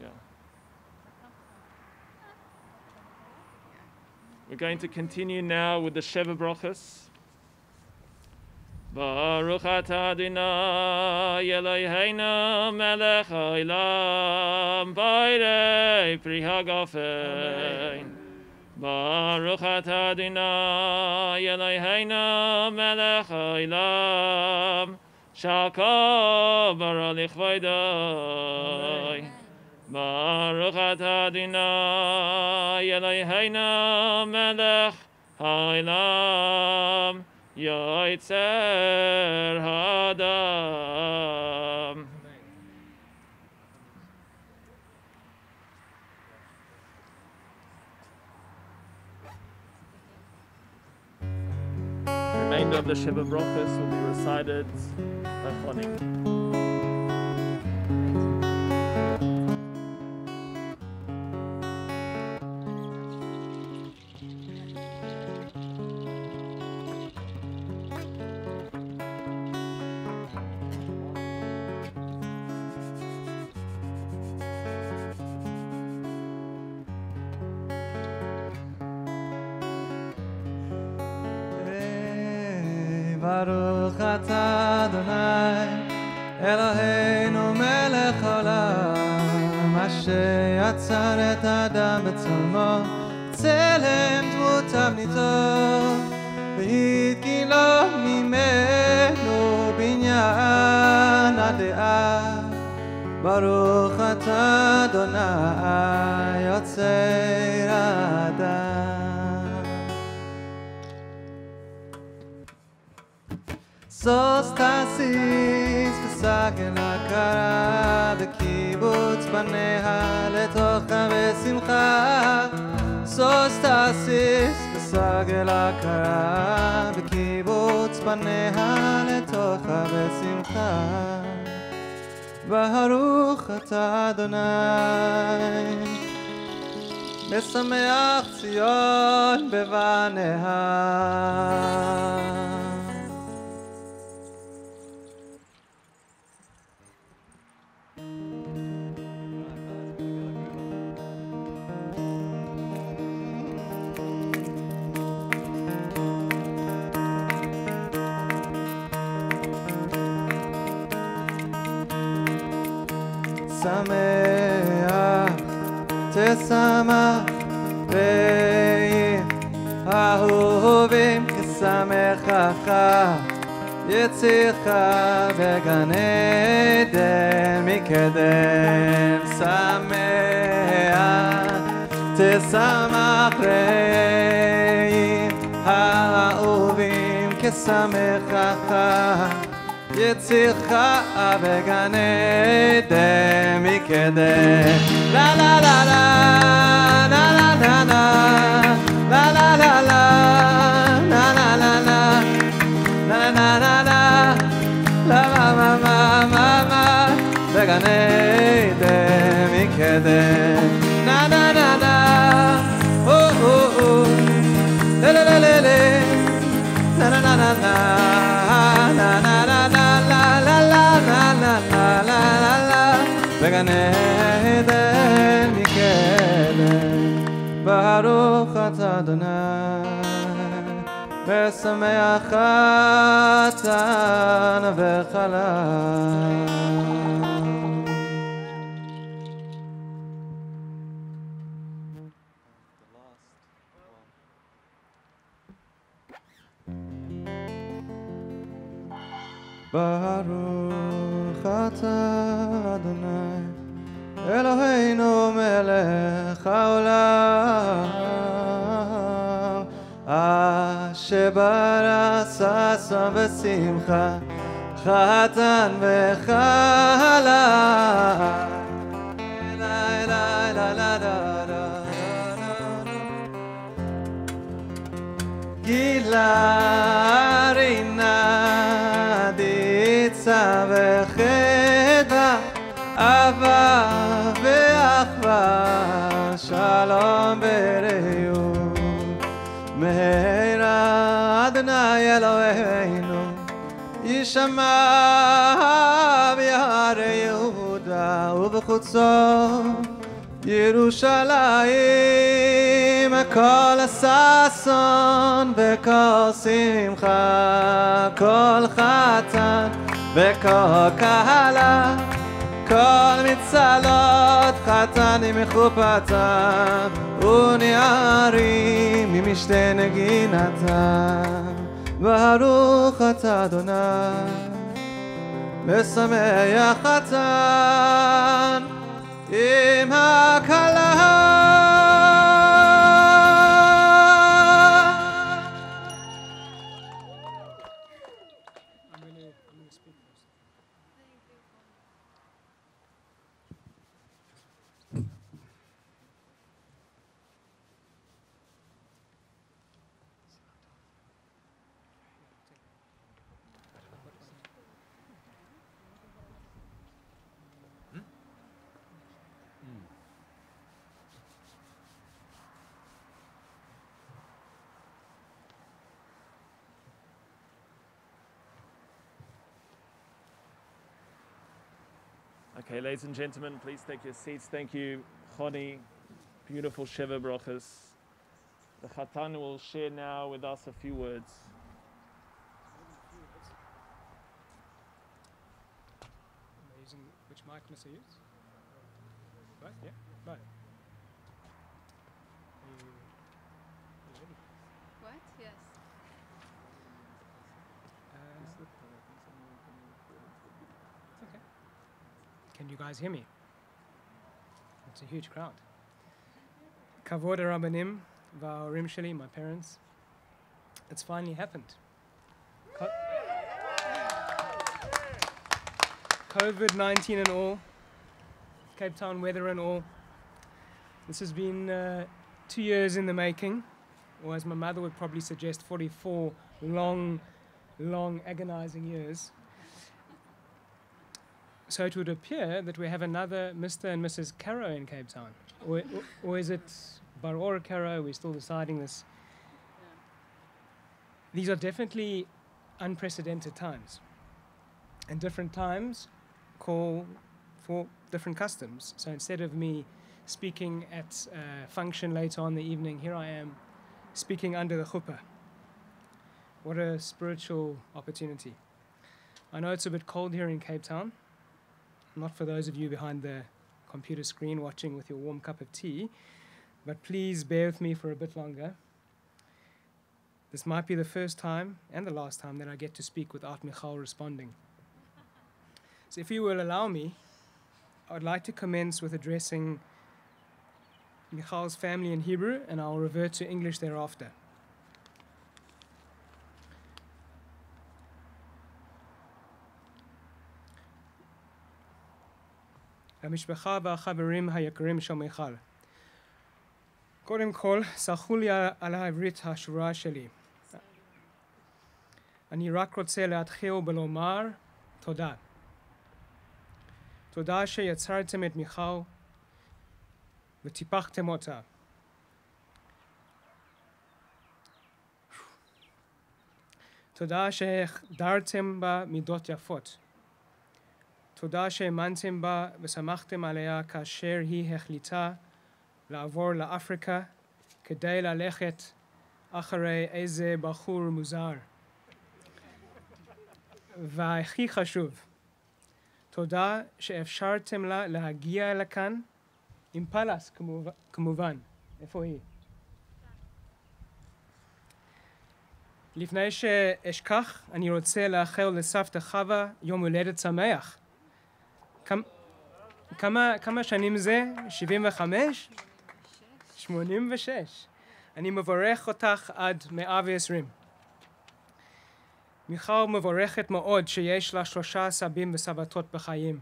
Yeah. We're going to continue now with the Sheva Brachas. Baruch atah Adonai Eloheinu melech haolam bayrei pri hagafein. Baruch atah Adonai Eloheinu melech haolam shakol bara lichvaydai. Baruch atah Adonai Eloheinu melech haolam Yoitzer Hadam. Remainder of the Sheva Brochus will be recited by Choni. Baruch atah Adonai Eloheinu melech olam Asher yatzar et האדם בצלמו צלם דמות תבניתו והתקין לו ממנו בניין הדעה ברוך אתה אדוני יוצר האדם סוסטסיס וסגן הכרה בקיבוץ בניה לתוכה בשמחה סוסטסיס וסגל הכרה בקיבוץ בניה לתוכה בשמחה ברוך אתה אדוני משמח ציון בבניה שמח, תשמח, רעים, אהובים, כשמחך, יצירך בגן עדן מקדם, שמח, תשמח, רעים, האהובים, כשמחך, יצירך בגן עדן מקדם. לה לה לה לה, לה, נה נה נה וגן עדן מקדם, ברוך אתה אדוני, ושמח אתה נבך עליו. Baruch atah אלוהינו מלך העולם אשר ברא ששון ושמחה חתן וחלה לה, לה, לה, לה, לה, לה, גילה יישמע ביער יהודה ובחוצו ירושלים כל הששון וכל שמחה כל חתן וכל קהלה כל מצלות חתנים מחופתם ונערים ממשתה נגינתם ברוך אתה אדוני משמח חתן עם הכלה Okay, ladies and gentlemen, please take your seats. Thank you, Choni. Beautiful Sheva Brachas. The Chatan will share now with us a few words. Amazing. Which mic must I use? Right, yeah, right. Are you, are you ready? What? Yes. Uh, it's okay. Can you guys hear me? It's a huge crowd. Kavod Rabbanim, Va'orim Sheli, my parents. It's finally happened. Co- COVID 19 and all, Cape Town weather and all. This has been uh, two years in the making, or as my mother would probably suggest, 44 long, long, agonizing years. So it would appear that we have another Mr. and Mrs. Caro in Cape Town. Or, or, or is it Bar or Caro? We're still deciding this. These are definitely unprecedented times. And different times call for different customs. So instead of me speaking at a function later on in the evening, here I am speaking under the chuppah. What a spiritual opportunity. I know it's a bit cold here in Cape Town. Not for those of you behind the computer screen watching with your warm cup of tea, but please bear with me for a bit longer. This might be the first time and the last time that I get to speak without Michal responding. So, if you will allow me, I would like to commence with addressing Michal's family in Hebrew, and I'll revert to English thereafter. למשפחה והחברים היקרים של מיכל. קודם כל, סלחו לי על- העברית השבורה שלי. אני רק רוצה להתחיל ולומר תודה. תודה שיצרתם את מיכל וטיפחתם אותה. תודה שהחדרתם בה מידות יפות. תודה שהאמנתם בה ושמחתם עליה כאשר היא החליטה לעבור לאפריקה כדי ללכת אחרי איזה בחור מוזר. והכי חשוב, תודה שאפשרתם לה להגיע לכאן עם פלס כמובן, כמובן. איפה היא? לפני שאשכח, אני רוצה לאחל לסבתא חווה יום הולדת שמח. כמה, כמה, כמה שנים זה? 75? 86. אני מברך אותך עד 120. מיכל מבורכת מאוד שיש לה שלושה סבים וסבתות בחיים.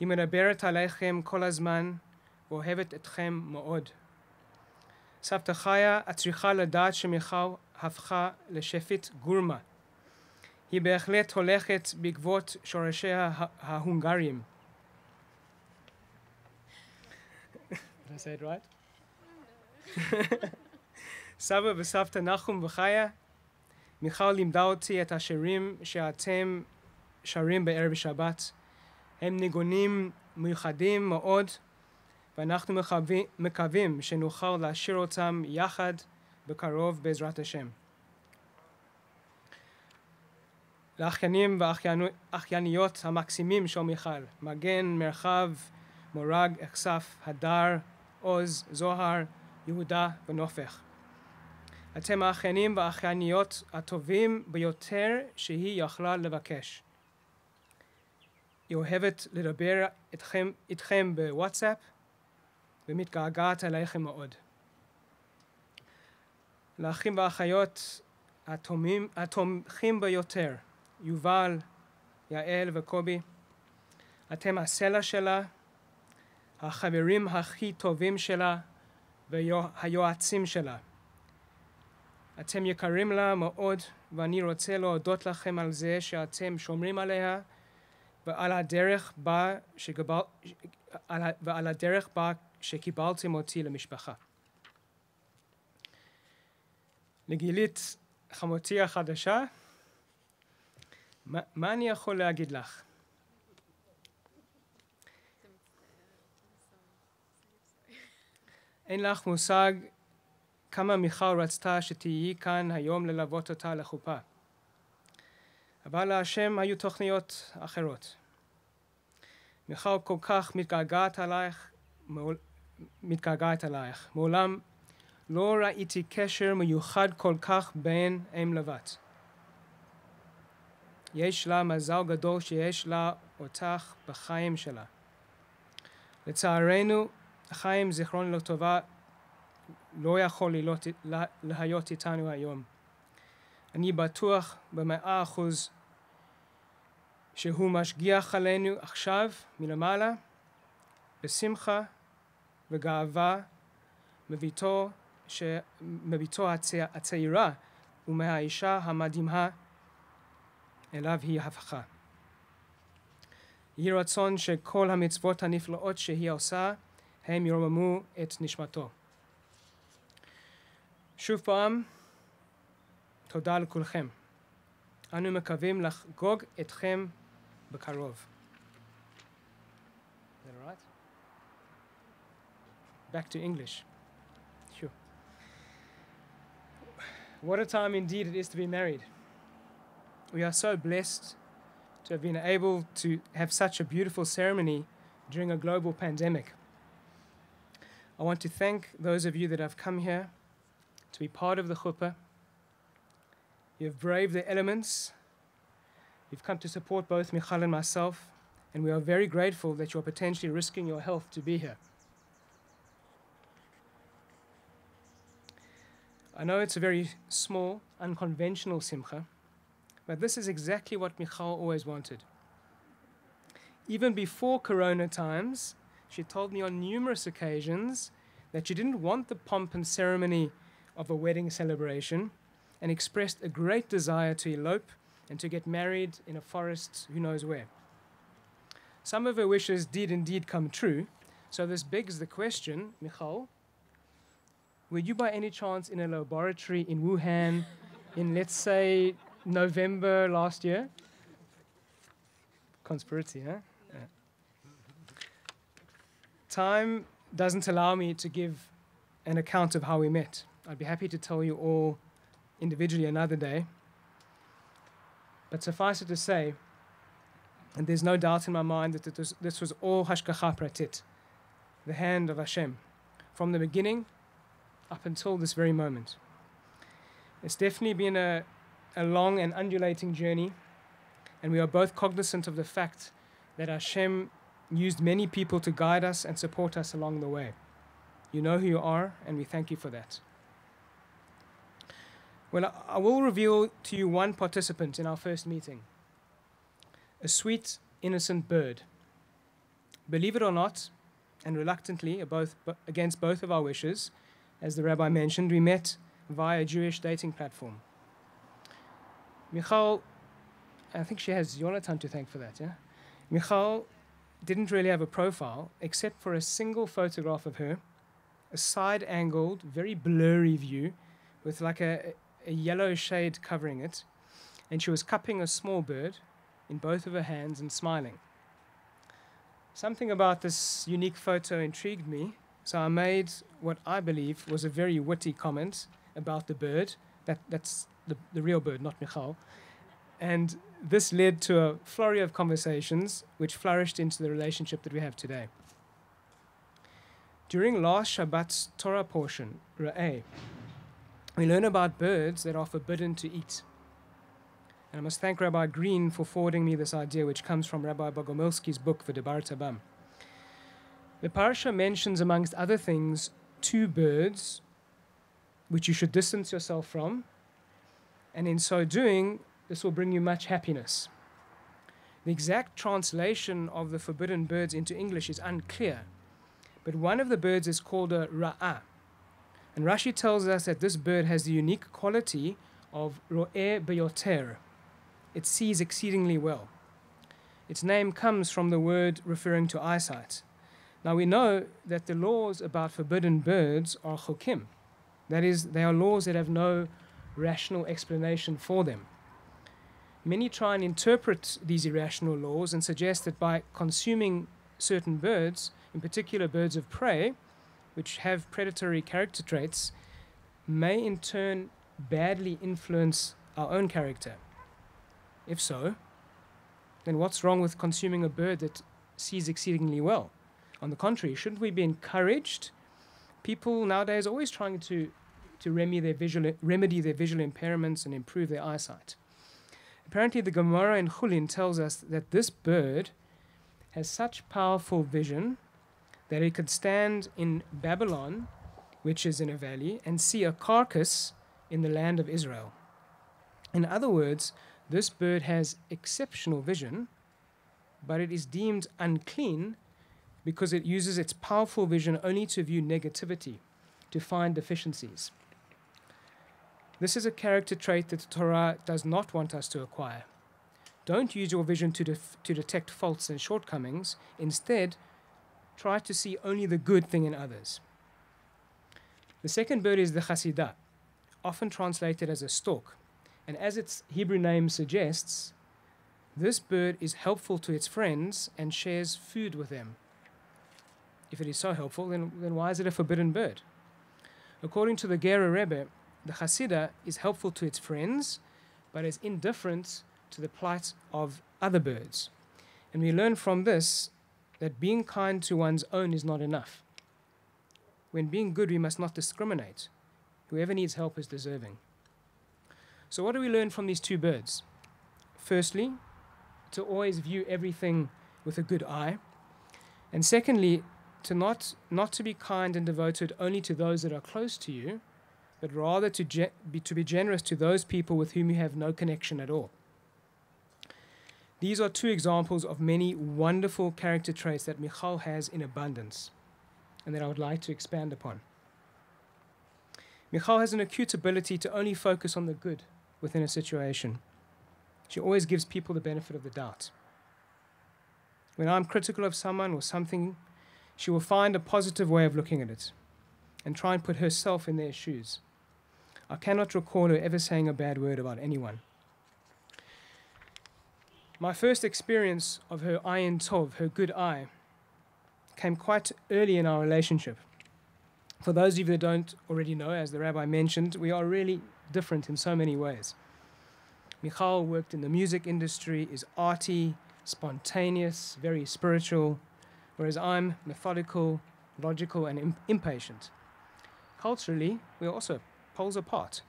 היא מדברת עליכם כל הזמן ואוהבת אתכם מאוד. סבתא חיה, את צריכה לדעת שמיכל הפכה לשפית גורמה. היא בהחלט הולכת בעקבות שורשיה ההונגריים. סבא וסבתא נחום וחיה, מיכל לימדה אותי את השירים שאתם שרים בערב שבת. הם ניגונים מיוחדים מאוד, ואנחנו מקווים, שנוכל לשיר אותם יחד בקרוב בעזרת השם. לאחיינים והאחייניות המקסימים של מיכל, מגן, מרחב, מורג, אכסף, הדר, עוז, זוהר, יהודה ונופך. אתם האחיינים והאחייניות הטובים ביותר שהיא יכלה לבקש. היא אוהבת לדבר איתכם, איתכם בוואטסאפ ומתגעגעת אליכם מאוד. לאחים והאחיות התומכים ביותר, יובל, יעל וקובי, אתם הסלע שלה, החברים הכי טובים שלה והיועצים שלה. אתם יקרים לה מאוד, ואני רוצה להודות לכם על זה שאתם שומרים עליה ועל הדרך בה, שגבל, על ועל הדרך בה שקיבלתם אותי למשפחה. לגילית, חמותי החדשה, מה, מה אני יכול להגיד לך? אין לך מושג כמה מיכל רצתה שתהיי כאן היום ללוות אותה לחופה. אבל להשם היו תוכניות אחרות. מיכל כל כך מתגעגעת עלייך, מעול, מתגעגעת עלייך. מעולם לא ראיתי קשר מיוחד כל כך בין אם לבת. יש לה מזל גדול שיש לה אותך בחיים שלה. לצערנו, חיים זיכרונו לטובה לא יכול להיות, להיות איתנו היום. אני בטוח במאה אחוז שהוא משגיח עלינו עכשיו מלמעלה, בשמחה וגאווה, מביתו, ש... מביתו הצע... הצעירה ומהאישה המדהימה אליו היא הפכה. יהי רצון שכל המצוות הנפלאות שהיא עושה הם ירוממו את נשמתו. שוב פעם, תודה לכולכם. אנו מקווים לחגוג אתכם בקרוב. Is that all right? Back to English. Sure. What a time indeed it is to be married. We are so blessed to have been able to have such a beautiful ceremony during a global pandemic. I want to thank those of you that have come here to be part of the chuppah. You've braved the elements. You've come to support both Michal and myself, and we are very grateful that you're potentially risking your health to be here. I know it's a very small, unconventional simcha, but this is exactly what Michal always wanted. Even before Corona times, she told me on numerous occasions that she didn't want the pomp and ceremony of a wedding celebration and expressed a great desire to elope and to get married in a forest who knows where. Some of her wishes did indeed come true, so this begs the question, Michal, were you by any chance in a laboratory in Wuhan in, let's say, November last year? Conspiracy, huh? Yeah. Time doesn't allow me to give an account of how we met. I'd be happy to tell you all individually another day. But suffice it to say, and there's no doubt in my mind that was, this was all Hashgacha Pratit, the hand of Hashem, from the beginning up until this very moment. It's definitely been a, a long and undulating journey, and we are both cognizant of the fact that Hashem used many people to guide us and support us along the way. You know who you are, and we thank you for that. Well, I- will reveal to you one participant in our first meeting a sweet, innocent bird. Believe it or not, and reluctantly, both, against both of our wishes, as the rabbi mentioned, we met via a Jewish dating platform. Michal, I think she has Jonathan to thank for that, yeah? Michal didn't really have a profile except for a single photograph of her, a side angled, very blurry view with like a, a yellow shade covering it, and she was cupping a small bird in both of her hands and smiling. Something about this unique photo intrigued me, so I made what I believe was a very witty comment about the bird. That, that's the, the real bird, not Michal. And this led to a flurry of conversations which flourished into the relationship that we have today. During last Shabbat's Torah portion, Ra'eh, we learn about birds that are forbidden to eat. And I must thank Rabbi Green for forwarding me this idea, which comes from Rabbi Bogomilsky's book, V'Dibarta Bam. The parsha mentions, amongst other things, two birds which you should distance yourself from, and in so doing, this will bring you much happiness. The exact translation of the forbidden birds into English is unclear, but one of the birds is called a ra'ah. And Rashi tells us that this bird has the unique quality of ro'eh beyoter. It sees exceedingly well. Its name comes from the word referring to eyesight. Now we know that the laws about forbidden birds are chokim. That is, they are laws that have no rational explanation for them. Many try and interpret these irrational laws and suggest that by consuming certain birds, in particular birds of prey, which have predatory character traits, may in turn badly influence our own character? If so, then what's wrong with consuming a bird that sees exceedingly well? On the contrary, shouldn't we be encouraged? People nowadays are always trying to, to remedy, their visual, remedy their visual impairments and improve their eyesight. Apparently, the Gemara in Chulin tells us that this bird has such powerful vision that it could stand in Babylon, which is in a valley, and see a carcass in the land of Israel. In other words, this bird has exceptional vision, but it is deemed unclean because it uses its powerful vision only to view negativity, to find deficiencies. This is a character trait that the Torah does not want us to acquire. Don't use your vision to, to detect faults and shortcomings. Instead, try to see only the good thing in others. The second bird is the chasidah, often translated as a stork. And as its Hebrew name suggests, this bird is helpful to its friends and shares food with them. If it is so helpful, then, then why is it a forbidden bird? According to the Gerrer Rebbe, the Hasidah is helpful to its friends, but is indifferent to the plight of other birds. And we learn from this that being kind to one's own is not enough. When being good, we must not discriminate. Whoever needs help is deserving. So, what do we learn from these two birds? Firstly, to always view everything with a good eye. And secondly, to not, not to be kind and devoted only to those that are close to you, but rather to, ge- be, to be generous to those people with whom you have no connection at all. These are two examples of many wonderful character traits that Michal has in abundance and that I would like to expand upon. Michal has an acute ability to only focus on the good within a situation. She always gives people the benefit of the doubt. When I'm critical of someone or something, she will find a positive way of looking at it and try and put herself in their shoes. I cannot recall her ever saying a bad word about anyone. My first experience of her ayin tov, her good eye, came quite early in our relationship. For those of you that don't already know, as the rabbi mentioned, we are really different in so many ways. Michal worked in the music industry, is arty, spontaneous, very spiritual, whereas I'm methodical, logical, and Im- impatient. Culturally, we're also poles apart.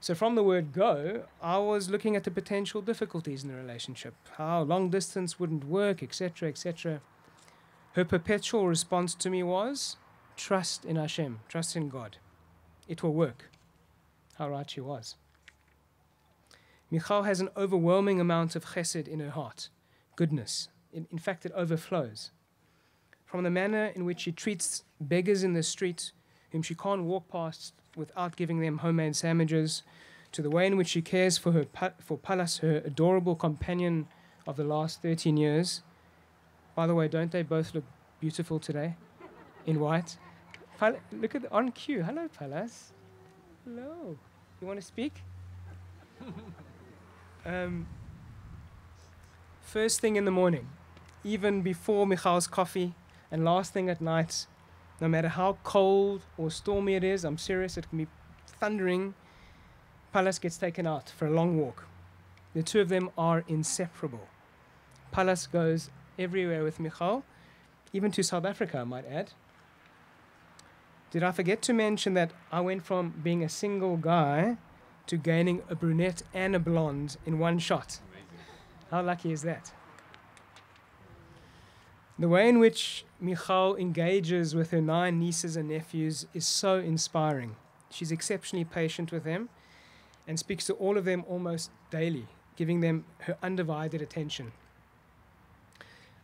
So, from the word go, I was looking at the potential difficulties in the relationship, how long distance wouldn't work, etc., etc. Her perpetual response to me was trust in Hashem, trust in God. It will work. How right she was. Michal has an overwhelming amount of chesed in her heart, goodness. In, in fact, it overflows. From the manner in which she treats beggars in the street whom she can't walk past without giving them homemade sandwiches, to the way in which she cares for her for Palas, her adorable companion of the last 13 years. By the way, don't they both look beautiful today in white? Pal- look at the, on cue. Hello, Palas. Hello. You want to speak? um, first thing in the morning, even before Michal's coffee, and last thing at night, no matter how cold or stormy it is, I'm serious, it can be thundering, Palas gets taken out for a long walk. The two of them are inseparable. Palas goes everywhere with Michal, even to South Africa, I might add. Did I forget to mention that I went from being a single guy to gaining a brunette and a blonde in one shot? How lucky is that? The way in which Michal engages with her nine nieces and nephews is so inspiring. She's exceptionally patient with them and speaks to all of them almost daily, giving them her undivided attention.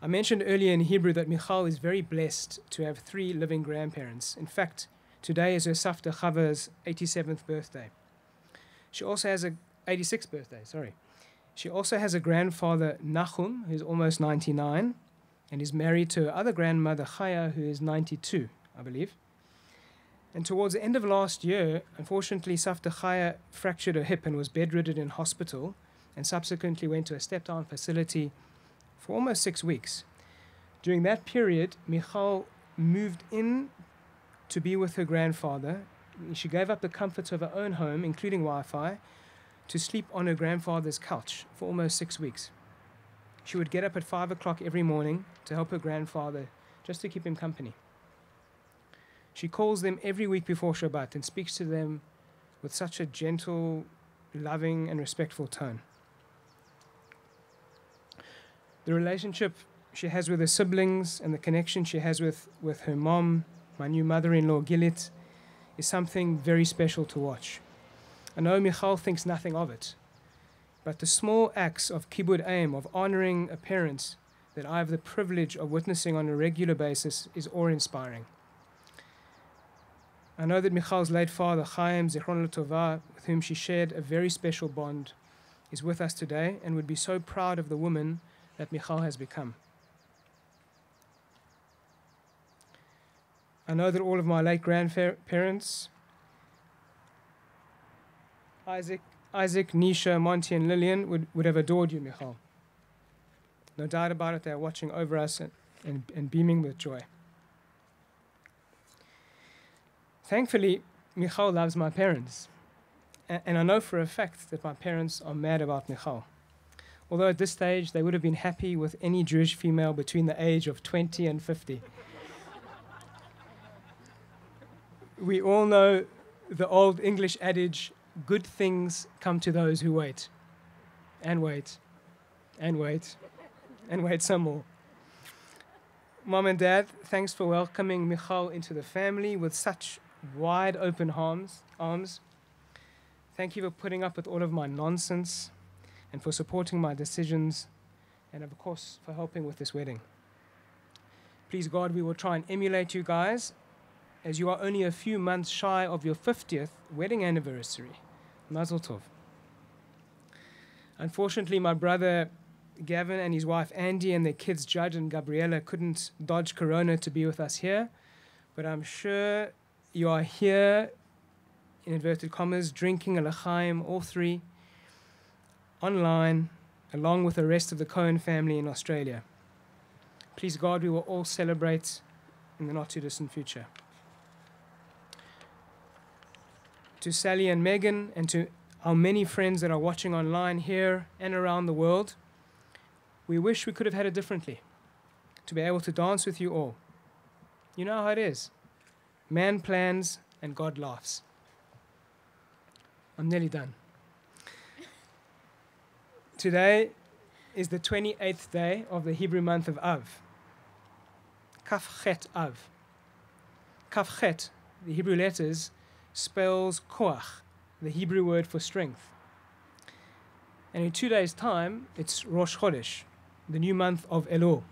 I mentioned earlier in Hebrew that Michal is very blessed to have three living grandparents. In fact, today is her Safta Chava's 87th birthday. She also has a 86th birthday, sorry. She also has a grandfather, Nachum, who's almost 99, and is married to her other grandmother, Chaya, who is 92, I believe. And towards the end of last year, unfortunately, Safta Chaya fractured her hip and was bedridden in hospital, and subsequently went to a step down facility for almost six weeks. During that period, Michal moved in to be with her grandfather. She gave up the comforts of her own home, including Wi Fi, to sleep on her grandfather's couch for almost six weeks. She would get up at five o'clock every morning to help her grandfather just to keep him company. She calls them every week before Shabbat and speaks to them with such a gentle, loving, and respectful tone. The relationship she has with her siblings and the connection she has with, with her mom, my new mother in law, Gillit, is something very special to watch. I know Michal thinks nothing of it, but the small acts of kibbud aim, of honoring a parent that I have the privilege of witnessing on a regular basis, is awe inspiring. I know that Michal's late father, Chaim Zichron Tova, with whom she shared a very special bond, is with us today and would be so proud of the woman that Michal has become. I know that all of my late grandparents, Isaac, Isaac, Nisha, Monty, and Lillian, would, would have adored you, Michal. No doubt about it, they are watching over us and, and, and beaming with joy. Thankfully, Michal loves my parents. A- and I know for a fact that my parents are mad about Michal. Although at this stage they would have been happy with any Jewish female between the age of 20 and 50. we all know the old English adage good things come to those who wait. And wait. And wait. And wait some more. Mom and Dad, thanks for welcoming Michal into the family with such wide open arms. arms. Thank you for putting up with all of my nonsense and for supporting my decisions and, of course, for helping with this wedding. Please, God, we will try and emulate you guys as you are only a few months shy of your 50th wedding anniversary. Mazel tov. Unfortunately, my brother Gavin and his wife Andy and their kids Judge and Gabriella couldn't dodge Corona to be with us here, but I'm sure you are here, in inverted commas, drinking a l'chaim, all three, online, along with the rest of the Cohen family in Australia. Please God, we will all celebrate in the not too distant future. To Sally and Megan, and to our many friends that are watching online here and around the world, we wish we could have had it differently. To be able to dance with you all. You know how it is. Man plans and God laughs. I'm nearly done. Today is the 28th day of the Hebrew month of Av. Kaf Chet Av. Kaf Chet, the Hebrew letters, spells koach, the Hebrew word for strength. And in two days' time, it's Rosh Chodesh, the new month of Elul.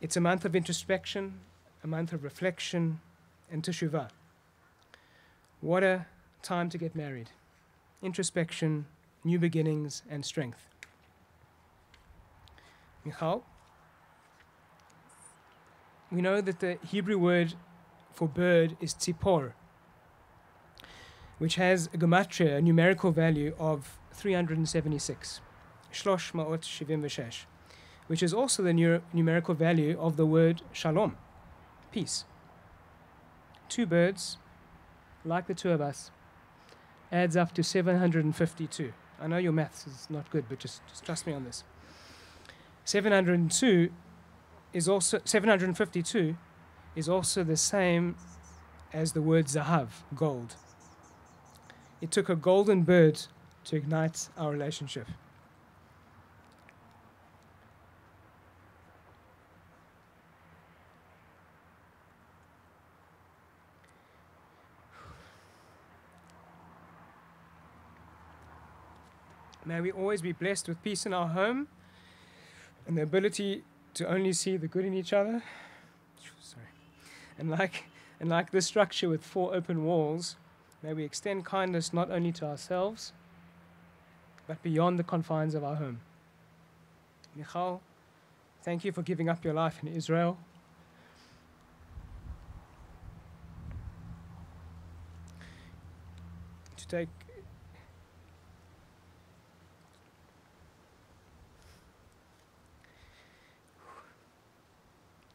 It's a month of introspection, a month of reflection, and teshuvah. What a time to get married. Introspection, new beginnings, and strength. Michal, we know that the Hebrew word for bird is tzipor, which has a gematria, a numerical value of 376, shlosh ma'ot shivim which is also the nu- numerical value of the word shalom, peace. Two birds, like the two of us, adds up to 752. I know your maths is not good, but just, just trust me on this. 702 is also 752 is also the same as the word zahav, gold. It took a golden bird to ignite our relationship. May we always be blessed with peace in our home and the ability to only see the good in each other. And like, and like this structure with four open walls, may we extend kindness not only to ourselves, but beyond the confines of our home. Michal, thank you for giving up your life in Israel. To take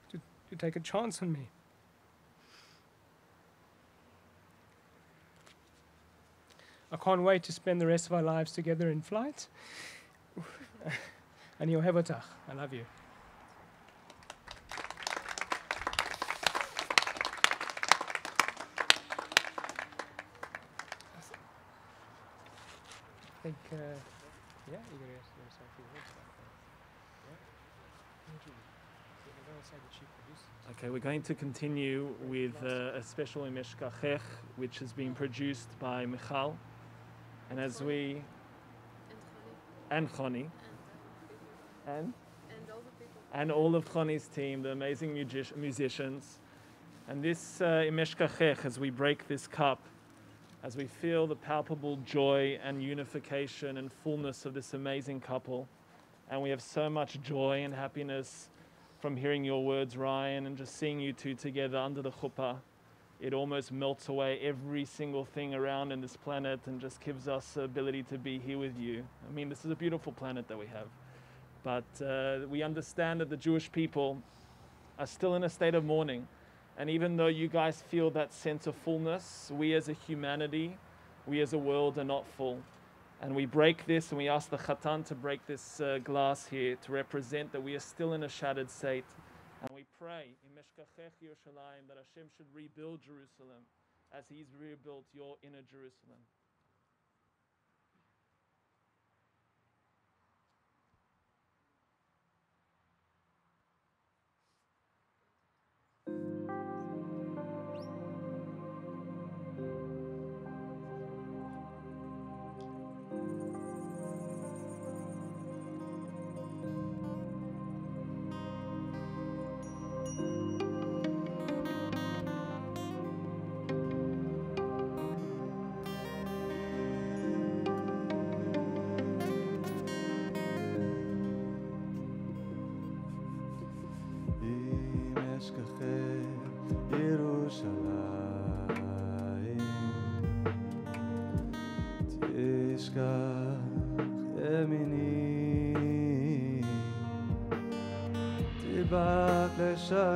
to, to take a chance on me. I can't wait to spend the rest of our lives together in flight. and your hevatach. I love you. I think, uh, yeah, you're going to ask a. Okay, we're going to continue with uh, a special Im Eshkachech, which has been produced by Michal. And as we. And Choni. And? And all of Choni's team, the amazing music- musicians. And this uh, Im Eshkachech, as we break this cup, as we feel the palpable joy and unification and fullness of this amazing couple. And we have so much joy and happiness from hearing your words, Ryan, and just seeing you two together under the chuppah. It almost melts away every single thing around in this planet and just gives us the ability to be here with you. I mean, this is a beautiful planet that we have. But uh, we understand that the Jewish people are still in a state of mourning. And even though you guys feel that sense of fullness, we as a humanity, we as a world are not full. And we break this and we ask the Khatan to break this uh, glass here to represent that we are still in a shattered state. And we pray Yerushalayim that Hashem should rebuild Jerusalem as He's rebuilt your inner Jerusalem.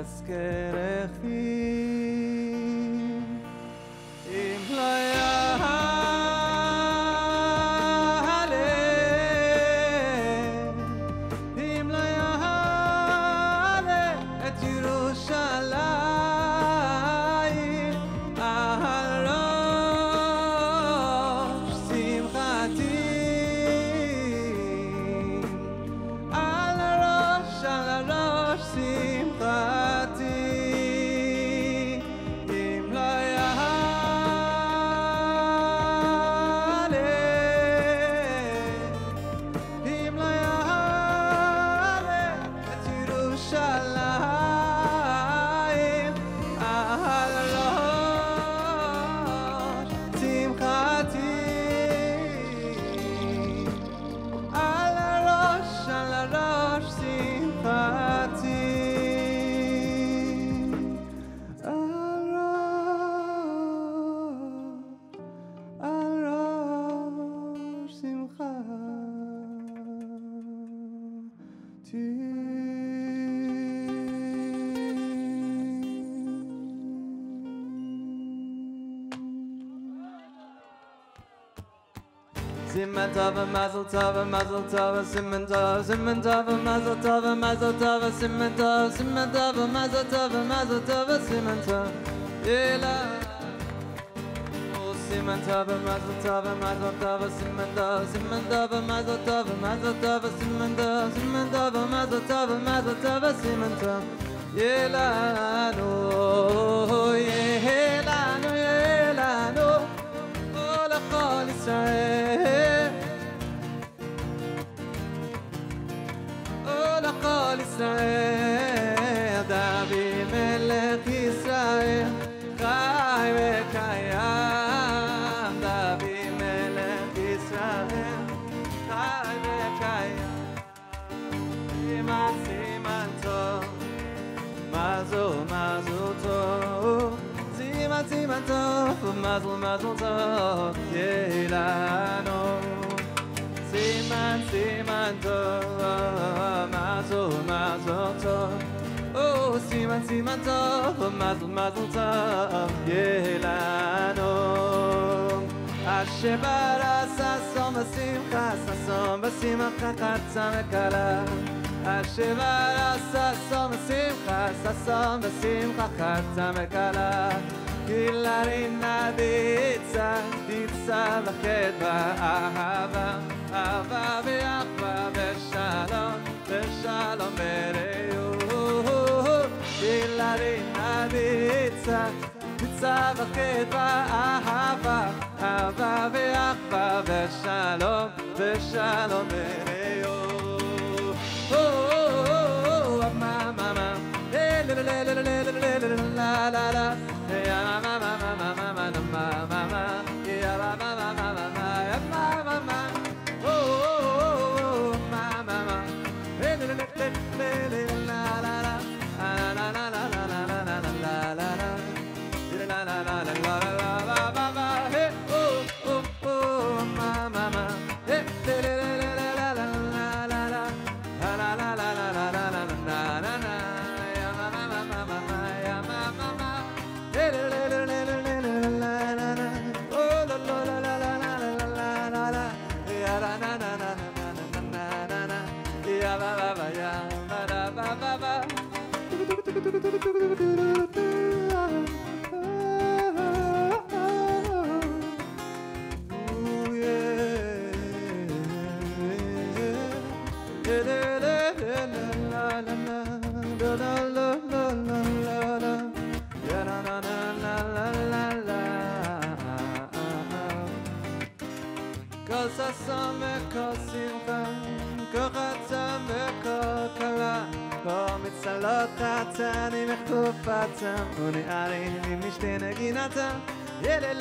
Eskerechi Simmen tov a mazel tov a mazel tov a simmen tov simmen tov a mazel tov a mazel tov a simmen tov simmen tov mazel tov mazel tov a simmen tov Yela Oh simmen tov a mazel tov a mazel tov a simmen tov simmen tov a mazel tov a mazel tov a simmen tov simmen tov mazel tov mazel tov a simmen tov Yela no yela no yela no انطلق للسعادة بملك إسرائيل قائم كيان ده بملك إسرائيل قائم كيان سيمان سيمان تو مازو مازو تو سيمان سيمان تو مازو مازو تو يلانو Siman siman tov mazel mazel tov Oh, siman siman tov mazel mazel tov Yelano אשר ששון בשמחה, ששון בשמחה חצה מקלה. אשר ששון בשמחה, ששון בשמחה חצה מקלה. גילרינה דיצה, דיצה וחדווה, אהבה, אהבה ואחווה ושלום, ושלום בריאות. גילרינה דיצה, דיצה וחדווה, אהבה, אהבה ואחווה ושלום, ושלום בריאות. מה מה מה לה לה לה לה לה לה לה לה לה לה יא Mit Salotatan, im Kupatan, und ich alle in die Mischten Aginata. Yellow,